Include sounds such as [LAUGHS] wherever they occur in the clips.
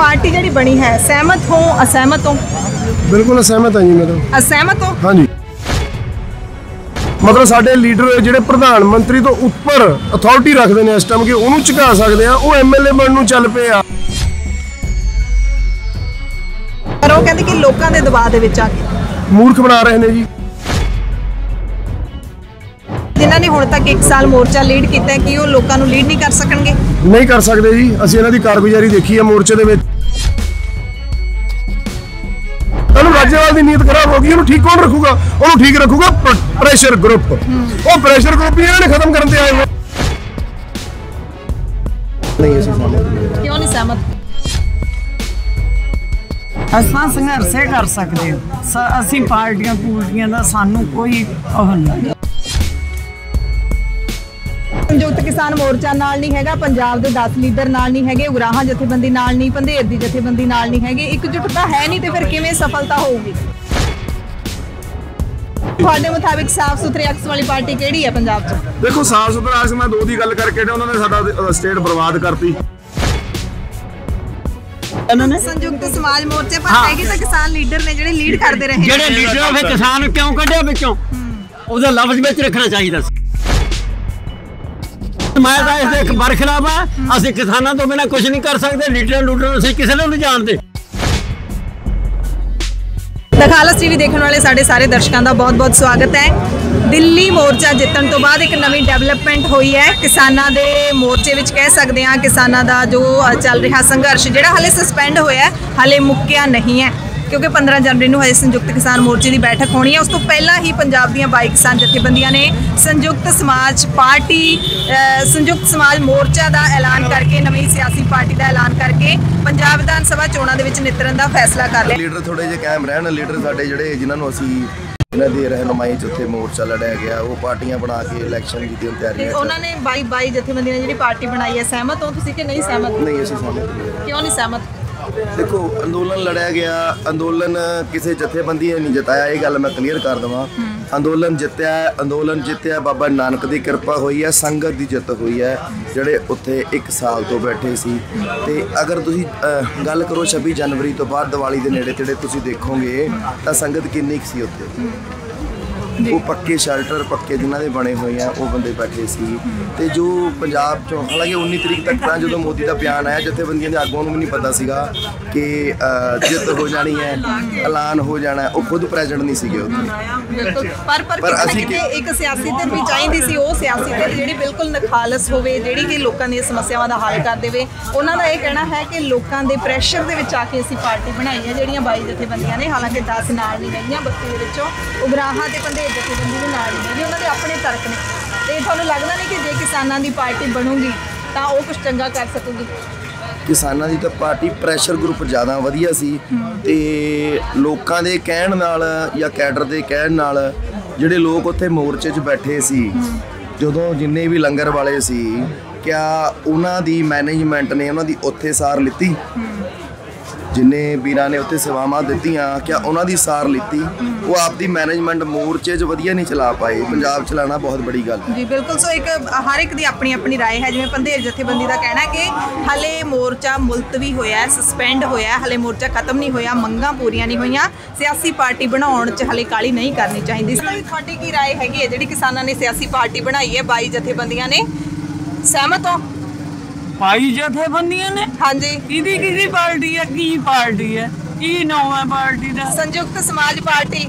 Party ਜਿਹੜੀ ਬਣੀ ਹੈ ਸਹਿਮਤ ਹੋ ਅਸਹਿਮਤ ਹੋ? ਬਿਲਕੁਲ ਸਹਿਮਤ ਹਾਂ ਜੀ ਮੈਂ ਤਾਂ। ਅਸਹਿਮਤ ਹੋ? ਹਾਂਜੀ। ਮਤਲਬ ਸਾਡੇ ਲੀਡਰ ਜਿਹੜੇ ਪ੍ਰਧਾਨ ਮੰਤਰੀ ਤੋਂ ਉੱਪਰ ਅਥਾਰਟੀ ਰੱਖਦੇ ਨੇ ਇਸ ਟਾਈਮ ਕਿ ਉਹਨੂੰ ਝੁਕਾ ਸਕਦੇ ਆ ਉਹ ਐਮਐਲਏ ਬਣਨ ਨੂੰ ਚੱਲ ਪਏ ਆ। ਪਰ ਉਹ ਕਹਿੰਦੇ ਕਿ ਲੋਕਾਂ ਦੇ ਦਬਾਅ ਦੇ ਵਿੱਚ ਆ ਕੇ। ਮੂਰਖ ਬਣਾ ਰਹੇ ਨੇ ਜੀ। ਜਿਨ੍ਹਾਂ ਨੇ ਹੁਣ ਤੱਕ 1 ਸਾਲ ਮੋਰਚਾ ਲੀਡ ਕੀਤਾ ਹੈ ਕਿ ਉਹ ਲੋਕਾਂ ਨੂੰ ਲੀਡ ਨਹੀਂ ਕਰ ਸਕਣਗੇ? ਨਹੀਂ ਕਰ ਸਕਦੇ ਜੀ ਅਸੀਂ ਇਹਨਾਂ ਦੀ ਕਾਰਗੁਜ਼ਾਰੀ ਦੇਖੀ ਹੈ ਮੋਰਚੇ ਦੇ ਵਿੱਚ। ਉਹਨੂੰ ਰਾਜੇਵਾਲ ਦੀ ਨੀਅਤ ਖਰਾਬ ਹੋ ਗਈ ਉਹਨੂੰ ਠੀਕ ਕੌਣ ਰੱਖੂਗਾ? ਉਹਨੂੰ ਠੀਕ ਰੱਖੂਗਾ ਪ੍ਰੈਸ਼ਰ ਗਰੁੱਪ ਉਹ ਪ੍ਰੈਸ਼ਰ ਗਰੁੱਪ ਹੀ ਇਹਨਾਂ ਨੇ ਖਤਮ ਕਰਨ ਤੇ ਆਏ ਹੋਏ। ਨਹੀਂ ਅਸੀਂ ਸਹਿਮਤ ਕਿਉਂ ਨਹੀਂ ਸਹਿਮਤ? ਅਸਾਂ ਸੰਘਰਸ਼ੇ ਕਰ ਸਕਦੇ ਹਾਂ। ਅਸੀਂ ਪਾਰਟੀਆਂ ਪੂਰਟੀਆਂ ਦਾ ਸਾਨੂੰ ਕੋਈ ਉਹ ਨਹੀਂ। ਸੰਯੁਕਤ ਕਿਸਾਨ ਮੋਰਚਾ ਨਾਲ ਨਹੀਂ ਹੈਗਾ ਪੰਜਾਬ ਦੇ 10 ਲੀਡਰ ਨਾਲ ਨਹੀਂ ਹੈਗੇ ਉਗਰਾਹਾਂ ਜਥੇਬੰਦੀ ਨਾਲ ਨਹੀਂ ਪੰਧੇਰ ਦੀ ਜਥੇਬੰਦੀ ਨਾਲ ਨਹੀਂ ਹੈਗੇ। ਇਕਜੁੱਟਤਾ ਹੈ ਨਹੀਂ ਤੇ ਫਿਰ ਕਿਵੇਂ ਸਫਲਤਾ ਹੋਊਗੀ? ਤੁਹਾਡੇ ਮੁਤਾਬਿਕ ਸਾਫ਼ ਸੁਥਰੀ ਅਕਸ ਵਾਲੀ ਪਾਰਟੀ ਕਿਹੜੀ ਹੈ ਪੰਜਾਬ 'ਚ? ਦੇਖੋ ਸਾਫ਼ ਸੁਥਰਾ ਅਸ ਮੈਂ ਦੋ ਦੀ ਗੱਲ ਕਰਕੇ ਤੇ ਉਹਨਾਂ ਨੇ ਸਾਡਾ ਸਟੇਟ ਬਰਬਾਦ ਕਰਤੀ। ਸੰਯੁਕਤ ਸਮਾਜ ਮੋਰਚੇ ਪਰ ਹੈਗੇ ਤਾਂ ਕਿਸਾਨ ਲੀਡਰ ਨੇ ਜਿਹੜੇ ਲੀਡ ਕਰਦੇ ਰਹੇ ਨੇ। ਜਿਹੜੇ ਲੀਡਰ ਫਿਰ ਕਿਸਾਨ ਕਿਉਂ ਕੱਢਿਆ ਵਿੱਚੋਂ? ਉਹਦਾ ਲਫ਼ਜ਼ ਵਿੱਚ ਰੱਖਣਾ ਚਾਹੀਦਾ ਸੀ। ਮੈਂ ਤਾਂ ਇਸ ਦੇ ਬਰਖਲਾਫ ਆ। ਅਸੀਂ ਕਿਸਾਨਾਂ ਤੋਂ ਬਿਨਾਂ ਕੁਝ ਨਹੀਂ ਕਰ ਸਕਦੇ। ਲੀਡਰ ਲੂਡਰ ਅਸੀਂ ਕਿਸੇ ਨੂੰ ਨਹੀਂ ਜਾਣਦੇ। ਦਖਾਲਸ ਟੀਵੀ ਦੇਖਣ ਵਾਲੇ ਸਾਡੇ ਸਾਰੇ ਦਰਸ਼ਕਾਂ ਦਾ ਬਹੁਤ-ਬਹੁਤ ਸਵਾਗਤ ਹੈ। ਦਿੱਲੀ ਮੋਰਚਾ ਜਿੱਤਣ ਤੋਂ ਬਾਅਦ ਇੱਕ ਨਵੀਂ ਡਿਵੈਲਪਮੈਂਟ ਹੋਈ ਹੈ। ਕਿਸਾਨਾਂ ਦੇ ਮੋਰਚੇ ਵਿੱਚ ਕਹਿ ਸਕਦੇ ਹਾਂ ਕਿਸਾਨਾਂ ਦਾ ਜੋ ਚੱਲ ਰਿਹਾ ਸੰਘਰਸ਼ ਜਿਹੜਾ ਹਲੇ ਸਸਪੈਂਡ ਹੋਇਆ ਹੈ ਹਲੇ ਮੁੱਕਿਆ ਨਹੀਂ ਹੈ। ਕਿਉਂਕਿ 15 ਜਨਵਰੀ ਨੂੰ ਹਜੇ ਸੰਯੁਕਤ ਕਿਸਾਨ ਮੋਰਚੇ ਦੀ ਬੈਠਕ ਹੋਣੀ ਹੈ। ਉਸ ਤੋਂ ਪਹਿਲਾਂ ਹੀ ਪੰਜਾਬ ਦੀਆਂ ਬਾਈ ਕਿਸਾਨ ਜਥੇਬੰਦੀਆਂ ਨੇ ਸੰਯੁਕਤ ਸਮਾਜ ਪਾਰਟੀ ਸੰਯੁਕਤ ਸਮਾਜ ਮੋਰਚਾ ਦਾ ਐਲਾਨ ਕਰਕੇ ਨਵੀਂ ਸਿਆਸੀ ਪਾਰਟੀ ਦਾ ਐਲਾਨ ਕਰਕੇ ਪੰਜਾਬ ਵਿਧਾਨ ਸਭਾ ਚੋਣਾਂ ਦੇ ਵਿੱਚ ਨਿਤਰਨ ਦਾ ਫੈਸਲਾ ਕਰ ਲਿਆ। ਲੀਡਰ ਥੋੜੇ ਜਿਹੇ ਕਾਇਮ ਰਹਿਣ। ਲੀਡਰ ਸਾਡੇ ਜਿਹੜੇ ਜਿਨ੍ਹਾਂ ਨੂੰ ਅਸੀਂ ਇਹਨਾਂ ਦੀ ਰਹਿਨੁਮਾਈ ਚ ਉੱਥੇ ਮੋਰਚਾ ਲੜਿਆ ਗਿਆ ਉਹ ਪਾਰਟੀਆਂ ਬਣਾ ਕੇ ਇਲੈਕਸ਼ਨ ਦੀ ਤਿਆਰੀ ਤਿਆਰੀਆਂ ਉਹਨਾਂ ਨੇ 22 22 ਜਥੇਬੰਦੀਆਂ ਨੇ ਜਿਹੜੀ ਪਾਰਟੀ ਬਣਾਈ ਹੈ ਸਹਿਮਤ ਹੋ ਤੁਸੀਂ ਕਿ ਨਹੀਂ ਸਹਿਮਤ? ਨਹੀਂ ਅਸੀਂ ਸਹਿਮਤ ਕਿਉਂ ਨਹੀਂ ਸਹਿਮਤ? ਦੇਖੋ ਅੰਦੋਲਨ ਲੜਿਆ ਗਿਆ। ਅੰਦੋਲਨ ਕਿਸੇ ਜਥੇਬੰਦੀ ਨੇ ਨਹੀਂ ਜਿਤਾਇਆ ਇਹ ਗੱਲ ਮੈਂ ਕਲੀਅਰ ਕਰ ਦਵਾਂ। ਅੰਦੋਲਨ ਜਿੱਤਿਆ ਅੰਦੋਲਨ ਜਿੱਤਿਆ ਬਾਬਾ ਨਾਨਕ ਦੀ ਕਿਰਪਾ ਹੋਈ ਹੈ ਸੰਗਤ ਦੀ ਜਿੱਤ ਹੋਈ ਹੈ ਜਿਹੜੇ ਉੱਥੇ 1 ਸਾਲ ਤੋਂ ਬੈਠੇ ਸੀ। ਤੇ ਅਗਰ ਤੁਸੀਂ ਗੱਲ ਕਰੋ 26 ਜਨਵਰੀ ਤੋਂ ਬਾਅਦ ਦੀਵਾਲੀ ਦੇ ਨੇੜੇ ਤੇੜੇ ਤੁਸੀਂ ਦੇਖੋਗੇ ਤਾਂ ਸੰਗਤ ਕਿੰਨੀ ਸੀ ਉੱਥੇ? ਉਹ ਪੱਕੇ ਸ਼ੈਲਟਰ ਪੱਕੇ ਜਿਨ੍ਹਾਂ ਦੇ ਬਣੇ ਹੋਏ ਆ ਉਹ ਬੰਦੇ ਬੈਠੇ ਸੀ। ਤੇ ਜੋ ਪੰਜਾਬ ਚੋਂ ਹਾਲਾਂਕਿ 19 ਤਰੀਕ ਤੱਕ ਤਾਂ ਜਦੋਂ ਮੋਦੀ ਦਾ ਬਿਆਨ ਆਇਆ ਜਥੇਬੰਦੀਆਂ ਦੇ ਆਗੂਆਂ ਨੂੰ ਵੀ ਨਹੀਂ ਪਤਾ ਸੀਗਾ ਕਿ ਜਿੱਤ ਹੋ ਜਾਣੀ ਹੈ ਐਲਾਨ ਹੋ ਜਾਣਾ। ਉਹ ਖੁਦ ਪ੍ਰੈਜ਼ੀਡੈਂਟ ਨਹੀਂ ਸੀਗੇ ਉੱਥੇ। ਪਰ ਪਰ ਅਸੀਂ ਇੱਕ ਸਿਆਸੀ ਧਿਰ ਵੀ ਚਾਹੀਦੀ ਸੀ ਉਹ ਸਿਆਸੀ ਧਿਰ ਜਿਹੜੀ ਬਿਲਕੁਲ ਨਖਾਲਸ ਹੋਵੇ ਜਿਹੜੀ ਕਿ ਲੋਕਾਂ ਦੀਆਂ ਸਮੱਸਿਆਵਾਂ ਦਾ ਹੱਲ ਕਰ ਦੇਵੇ। ਉਹਨਾਂ ਦਾ ਇਹ ਕਹਿਣਾ ਹੈ ਕਿ ਲੋਕਾਂ ਦੇ ਪ੍ਰੈਸ਼ਰ ਦੇ ਵਿੱਚ ਆ ਕੇ ਅਸੀਂ ਪਾਰਟੀ ਬਣਾਈ ਹੈ ਜਿਹੜੀਆਂ 22 ਜਥੇਬੰਦੀਆਂ ਨੇ ਹਾਲਾਂਕਿ 10 ਨਾਲ ਨਹੀਂ ਹੈਗੀਆਂ 32 ਦੇ ਵਿੱਚੋਂ। ਉਗਰਾਹਾਂ ਤੇ ਪੰਧੇਰ ਜਥੇਬੰਦੀ ਵੀ ਨਾਲ ਹੈਗੀ ਉਹਨਾਂ ਦੇ ਆਪਣੇ ਤਰਕ ਨੇ। ਤੇ ਤੁਹਾਨੂੰ ਲੱਗਦਾ ਨਹੀਂ ਕਿ ਜੇ ਕਿਸਾਨਾਂ ਦੀ ਪਾਰਟੀ ਬਣੂਗੀ ਤਾਂ ਉਹ ਕੁਝ ਚੰਗਾ ਕਰ ਸਕੂਗੀ? ਕਿਸਾਨਾਂ ਦੀ ਤਾਂ ਪਾਰਟੀ ਪ੍ਰੈਸ਼ਰ ਗਰੁੱਪ ਜ਼ਿਆਦਾ ਵਧੀਆ ਸੀ ਤੇ ਲੋਕਾਂ ਦੇ ਕਹਿਣ ਨਾਲ ਜਾਂ ਕੈਡਰ ਦੇ ਕਹਿਣ ਨਾਲ ਜਿਹੜੇ ਲੋਕ ਉੱਥੇ ਮੋਰਚੇ 'ਚ ਬੈਠੇ ਸੀ ਜਦੋਂ ਜਿੰਨੇ ਵੀ ਲੰਗਰ ਵਾਲੇ ਸੀ ਕਿਆ ਉਹਨਾਂ ਦੀ ਮੈਨੇਜਮੈਂਟ ਨੇ ਉਹਨਾਂ ਦੀ ਉੱਥੇ ਸਾਰ ਲਿੱਤੀ? ਜਿੰਨੇ ਵੀਰਾਂ ਨੇ ਉੱਥੇ ਸੇਵਾਵਾਂ ਦਿੱਤੀਆਂ ਕਿਆ ਉਹਨਾਂ ਦੀ ਸਾਰ ਲਿੱਤੀ ਉਹ ਆਪਦੀ ਮੈਨੇਜਮੈਂਟ ਮੋਰਚੇ 'ਚ ਵਧੀਆ ਨਹੀਂ ਚਲਾ ਪਾਏ ਪੰਜਾਬ ਚਲਾਉਣਾ ਬਹੁਤ ਬੜੀ ਗੱਲ ਹੈ ਜੀ ਬਿਲਕੁਲ ਸੋ ਇੱਕ ਹਰ ਇੱਕ ਦੀ ਆਪਣੀ ਆਪਣੀ رائے ਹੈ ਜਿਵੇਂ ਪੰਧੇਰ ਜਥੇਬੰਦੀ ਦਾ ਕਹਿਣਾ ਹੈ ਕਿ ਹਲੇ ਮੋਰਚਾ ਮੁਲਤਵੀ ਹੋਇਆ ਹੈ ਸਸਪੈਂਡ ਹੋਇਆ ਹੈ ਹਲੇ ਮੋਰਚਾ ਖਤਮ ਨਹੀਂ ਹੋਇਆ ਮੰਗਾਂ ਪੂਰੀਆਂ ਨਹੀਂ ਹੋਈਆਂ ਸਿਆਸੀ ਪਾਰਟੀ ਬਣਾਉਣ 'ਚ ਹਲੇ ਕਾਲੀ ਨਹੀਂ ਕਰਨੀ ਚਾਹੀਦੀ ਇਸ ਲਈ ਤੁਹਾਡੀ ਕੀ رائے ਹੈਗੀ ਹੈ ਜਿਹੜੀ ਕਿਸਾਨਾਂ ਨੇ ਸਿਆਸੀ ਪਾਰਟੀ ਬਣਾਈ ਹੈ 22 ਜਥੇਬੰਦੀਆਂ ਨੇ ਸਹਿਮਤ ਹੋ ਪਾਈ ਜਥੇਬੰਦੀਆਂ ਨੇ? ਹਾਂਜੀ। ਕਿਹਦੀ ਕਿਹਦੀ ਪਾਰਟੀ ਹੈ ਕੀ ਪਾਰਟੀ ਹੈ ਕੀ ਨਾਮ ਹੈ ਪਾਰਟੀ ਦਾ? ਸੰਯੁਕਤ ਸਮਾਜ ਪਾਰਟੀ।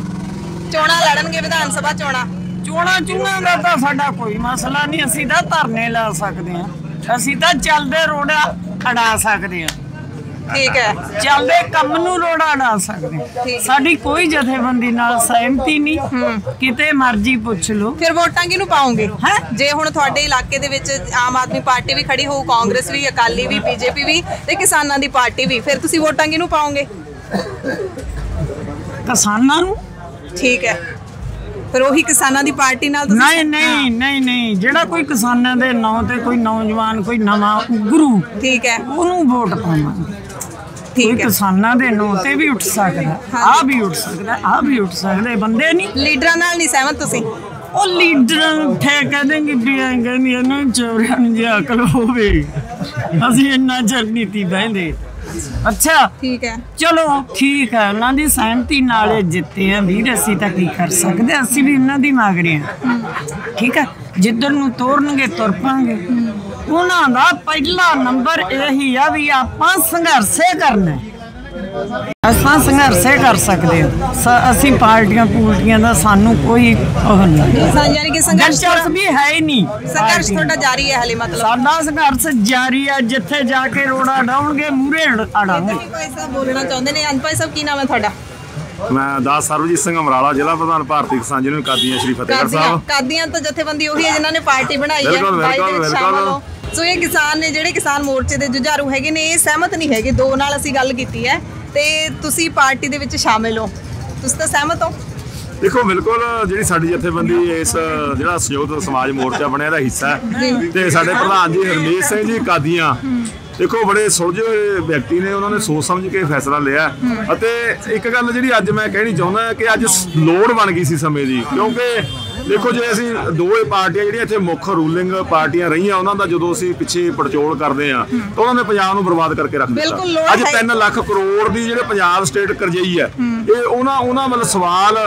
ਚੋਣਾਂ ਲੜਨਗੇ ਵਿਧਾਨ ਸਭਾ ਚੋਣਾਂ। ਚੋਣਾ ਚੂਣਾ ਦਾ ਤਾਂ ਸਾਡਾ ਕੋਈ ਮਸਲਾ ਨਹੀਂ। ਅਸੀਂ ਤਾਂ ਧਰਨੇ ਲਾ ਸਕਦੇ ਹਾਂ। ਅਸੀਂ ਤਾਂ ਚੱਲਦੇ ਰੋੜਾ ਅੜਾ ਸਕਦੇ ਹਾਂ। ਠੀਕ ਹੈ। ਚੱਲਦੇ ਕੰਮ ਨੂੰ ਰੋੜਾ ਅੜਾ ਸਕਦੇ। ਸਾਡੀ ਕੋਈ ਜਥੇਬੰਦੀ ਨਾਲ ਸਹਿਮਤੀ ਨਹੀਂ। ਕਿਤੇ ਮਰਜ਼ੀ ਪੁੱਛ ਲਓ। ਫਿਰ ਵੋਟਾਂ ਕਿਹਨੂੰ ਪਾਉਂਗੇ ਹੈ? ਜੇ ਹੁਣ ਤੁਹਾਡੇ ਇਲਾਕੇ ਦੇ ਵਿੱਚ ਆਮ ਆਦਮੀ ਪਾਰਟੀ ਵੀ ਖੜੀ ਹੋਊ ਕਾਂਗਰਸ ਵੀ ਅਕਾਲੀ ਵੀ ਬੀਜੇਪੀ ਵੀ ਤੇ ਕਿਸਾਨਾਂ ਦੀ ਪਾਰਟੀ ਵੀ ਫਿਰ ਤੁਸੀਂ ਵੋਟਾਂ ਕਿਹਨੂੰ ਪਾਉਂਗੇ ਕਿਸਾਨਾਂ ਨੂੰ? ਠੀਕ ਹੈ। ਫਿਰ ਉਹੀ ਕਿਸਾਨਾਂ ਦੀ ਪਾਰਟੀ ਨਾਲ ਤੁਸੀਂ ਨਹੀਂ ਨਹੀਂ ਨਹੀਂ ਨਹੀਂ। ਜਿਹੜਾ ਕੋਈ ਕਿਸਾਨਾਂ ਦੇ ਨਾਂ ਤੇ ਕੋਈ ਨੌਜਵਾਨ ਕੋਈ ਨਵਾਂ ਗੁਰੂ ਠੀਕ ਹੈ। ਉਹਨੂੰ ਵੋਟ ਪਾਵਾਂਗੇ। ਕੋਈ ਕਿਸਾਨਾਂ ਦੇ ਨਾਂ ਤੇ ਵੀ ਉੱਠ ਸਕਦਾ। ਆ ਵੀ ਉੱਠ ਸਕਦਾ ਆ ਵੀ ਉੱਠ ਸਕਦੇ ਬੰਦੇ ਨਹੀਂ। ਲੀਡਰਾਂ ਨਾਲ ਨਹੀਂ ਸਹਿਮਤ ਤੁਸੀਂ? ਉਹ ਲੀਡਰਾਂ ਠੇ ਕਹਿੰਦੇ ਵੀ ਐਂ ਕਹਿੰਦੀ ਇਹਨਾਂ ਚੋਰਿਆਂ ਨੂੰ ਜੇ ਅਕਲ ਹੋਵੇ। ਅਸੀਂ ਇੰਨਾ ਚਿਰ ਨੀਤੀ ਬਹਿੰਦੇ। ਅੱਛਾ ਠੀਕ ਹੈ। ਚਲੋ ਠੀਕ ਹੈ ਉਹਨਾਂ ਦੀ ਸਹਿਮਤੀ ਨਾਲ ਇਹ ਜਿੱਤੇ ਆ ਵੀਰ ਅਸੀਂ ਤਾਂ ਕੀ ਕਰ ਸਕਦੇ ਅਸੀਂ ਵੀ ਉਹਨਾਂ ਦੀ ਮੰਗ ਰਹੇ ਹਾਂ। ਠੀਕ ਹੈ ਜਿੱਧਰ ਨੂੰ ਤੋਰਨਗੇ ਤੁਰ ਪਾਂਗੇ। ਉਹਨਾਂ ਦਾ ਪਹਿਲਾ ਨੰਬਰ ਇਹੀ ਆ ਵੀ ਆਪਾਂ ਸੰਘਰਸ਼ੇ ਕਰਨਾ। ਹੈ। ਆਪਾਂ ਸੰਘਰਸ਼ੇ ਕਰ ਸਕਦੇ ਹਾਂ। ਅਸੀਂ ਪਾਰਟੀਆਂ ਪੂਲਟੀਆਂ ਦਾ ਸਾਨੂੰ ਕੋਈ ਉਹ ਨਹੀਂ। ਸਾ- ਯਾਨੀ ਕਿ ਸੰਘਰਸ਼ ਵੀ ਹੈ ਹੀ ਨਹੀਂ। ਸੰਘਰਸ਼ ਤੁਹਾਡਾ ਜਾਰੀ ਹੈ ਹਲੇ ਮਤਲਬ। ਸਾਡਾ ਸੰਘਰਸ਼ ਜਾਰੀ ਆ ਜਿੱਥੇ ਜਾ ਕੇ ਰੋੜਾ ਡਾਉਣਗੇ ਮੂਰੇ ਅੜਾਂਗੇ। ਭਾਈ ਸਾਹਿਬ ਬੋਲਣਾ ਚਾਹੁੰਦੇ ਨੇ? ਅਨਪਾਈ ਸਾਹਿਬ ਕੀ ਨਾਮ ਹੈ ਤੁਹਾਡਾ? ਮੈਂ ਦਾਸ ਸਰਵਜੀਤ ਸਿੰਘ ਅਮਰਾਲਾ ਜ਼ਿਲ੍ਹਾ ਪ੍ਰਧਾਨ ਭਾਰਤੀ ਕਿਸਾਨ ਯੂਨੀਅਨ ਕਾਦੀਆਂ ਸ਼੍ਰੀ ਫਤਿਹਗੜ੍ਹ ਸਾਹਿਬ। ਕਾਦੀਆਂ ਤਾਂ ਜਥੇਬੰਦੀ ਉਹੀ ਹੈ ਜਿਨ੍ਹਾਂ ਨੇ ਪਾਰਟੀ ਬਣਾਈ ਹੈ ਬਿਲਕੁਲ, ਬਿਲਕੁਲ, ਬਿਲਕੁਲ। ਸੋ ਇਹ ਕਿਸਾਨ ਨੇ ਜਿਹੜੇ ਕਿਸਾਨ ਮੋਰਚੇ ਦੇ ਜੁਝਾਰੂ ਹੈਗੇ ਨੇ ਇਹ ਸਹਿਮਤ ਨਹੀਂ ਹੈਗੇ। ਦੋ ਨਾਲ ਅਸੀਂ ਗੱਲ ਕੀਤੀ ਹੈ ਤੇ ਤੁਸੀਂ ਪਾਰਟੀ ਦੇ ਵਿੱਚ ਸ਼ਾਮਿਲ ਹੋ। ਤੁਸੀਂ ਤਾਂ ਸਹਿਮਤ ਹੋ? ਦੇਖੋ ਬਿਲਕੁਲ ਜਿਹੜੀ ਸਾਡੀ ਜਥੇਬੰਦੀ ਇਸ ਜਿਹੜਾ ਸੰਯੁਕਤ ਸਮਾਜ ਮੋਰਚਾ ਬਣਿਆ ਦਾ ਹਿੱਸਾ ਤੇ ਸਾਡੇ ਪ੍ਰਧਾਨ ਜੀ ਹਰਮੀਤ ਸਿੰਘ ਜੀ ਕਾਦੀਆਂ। ਦੇਖੋ ਬੜੇ ਸੁਲਝੇ ਹੋਏ ਵਿਅਕਤੀ ਨੇ ਉਹਨਾਂ ਨੇ ਸੋਚ ਸਮਝ ਕੇ ਫੈਸਲਾ ਲਿਆ। ਅਤੇ ਇੱਕ ਗੱਲ ਜਿਹੜੀ ਅੱਜ ਮੈਂ ਕਹਿਣੀ ਚਾਹੁੰਦਾ ਕਿ ਅੱਜ ਲੋੜ ਬਣ ਗਈ ਸੀ ਸਮੇਂ ਦੀ ਕਿਉਂਕਿ ਦੇਖੋ ਜੇ ਅਸੀਂ ਦੋਏ ਪਾਰਟੀਆਂ ਜਿਹੜੀਆਂ ਇੱਥੇ ਮੁੱਖ ਰੂਲਿੰਗ ਪਾਰਟੀਆਂ ਰਹੀਆਂ ਉਹਨਾਂ ਦਾ ਜਦੋਂ ਅਸੀਂ ਪਿੱਛੇ ਪੜਚੋਲ ਕਰਦੇ ਆ ਤਾਂ ਉਹਨਾਂ ਨੇ ਪੰਜਾਬ ਨੂੰ ਬਰਬਾਦ ਕਰਕੇ ਰੱਖ ਦਿੱਤਾ ਅੱਜ ਹੈ। 3 ਲੱਖ ਕਰੋੜ ਦੀ ਜਿਹੜੇ ਪੰਜਾਬ ਸਟੇਟ ਕਰਜ਼ਈ ਹੈ ਇਹ ਉਹਨਾਂ ਉਹਨਾਂ ਵੱਲ ਸਵਾਲ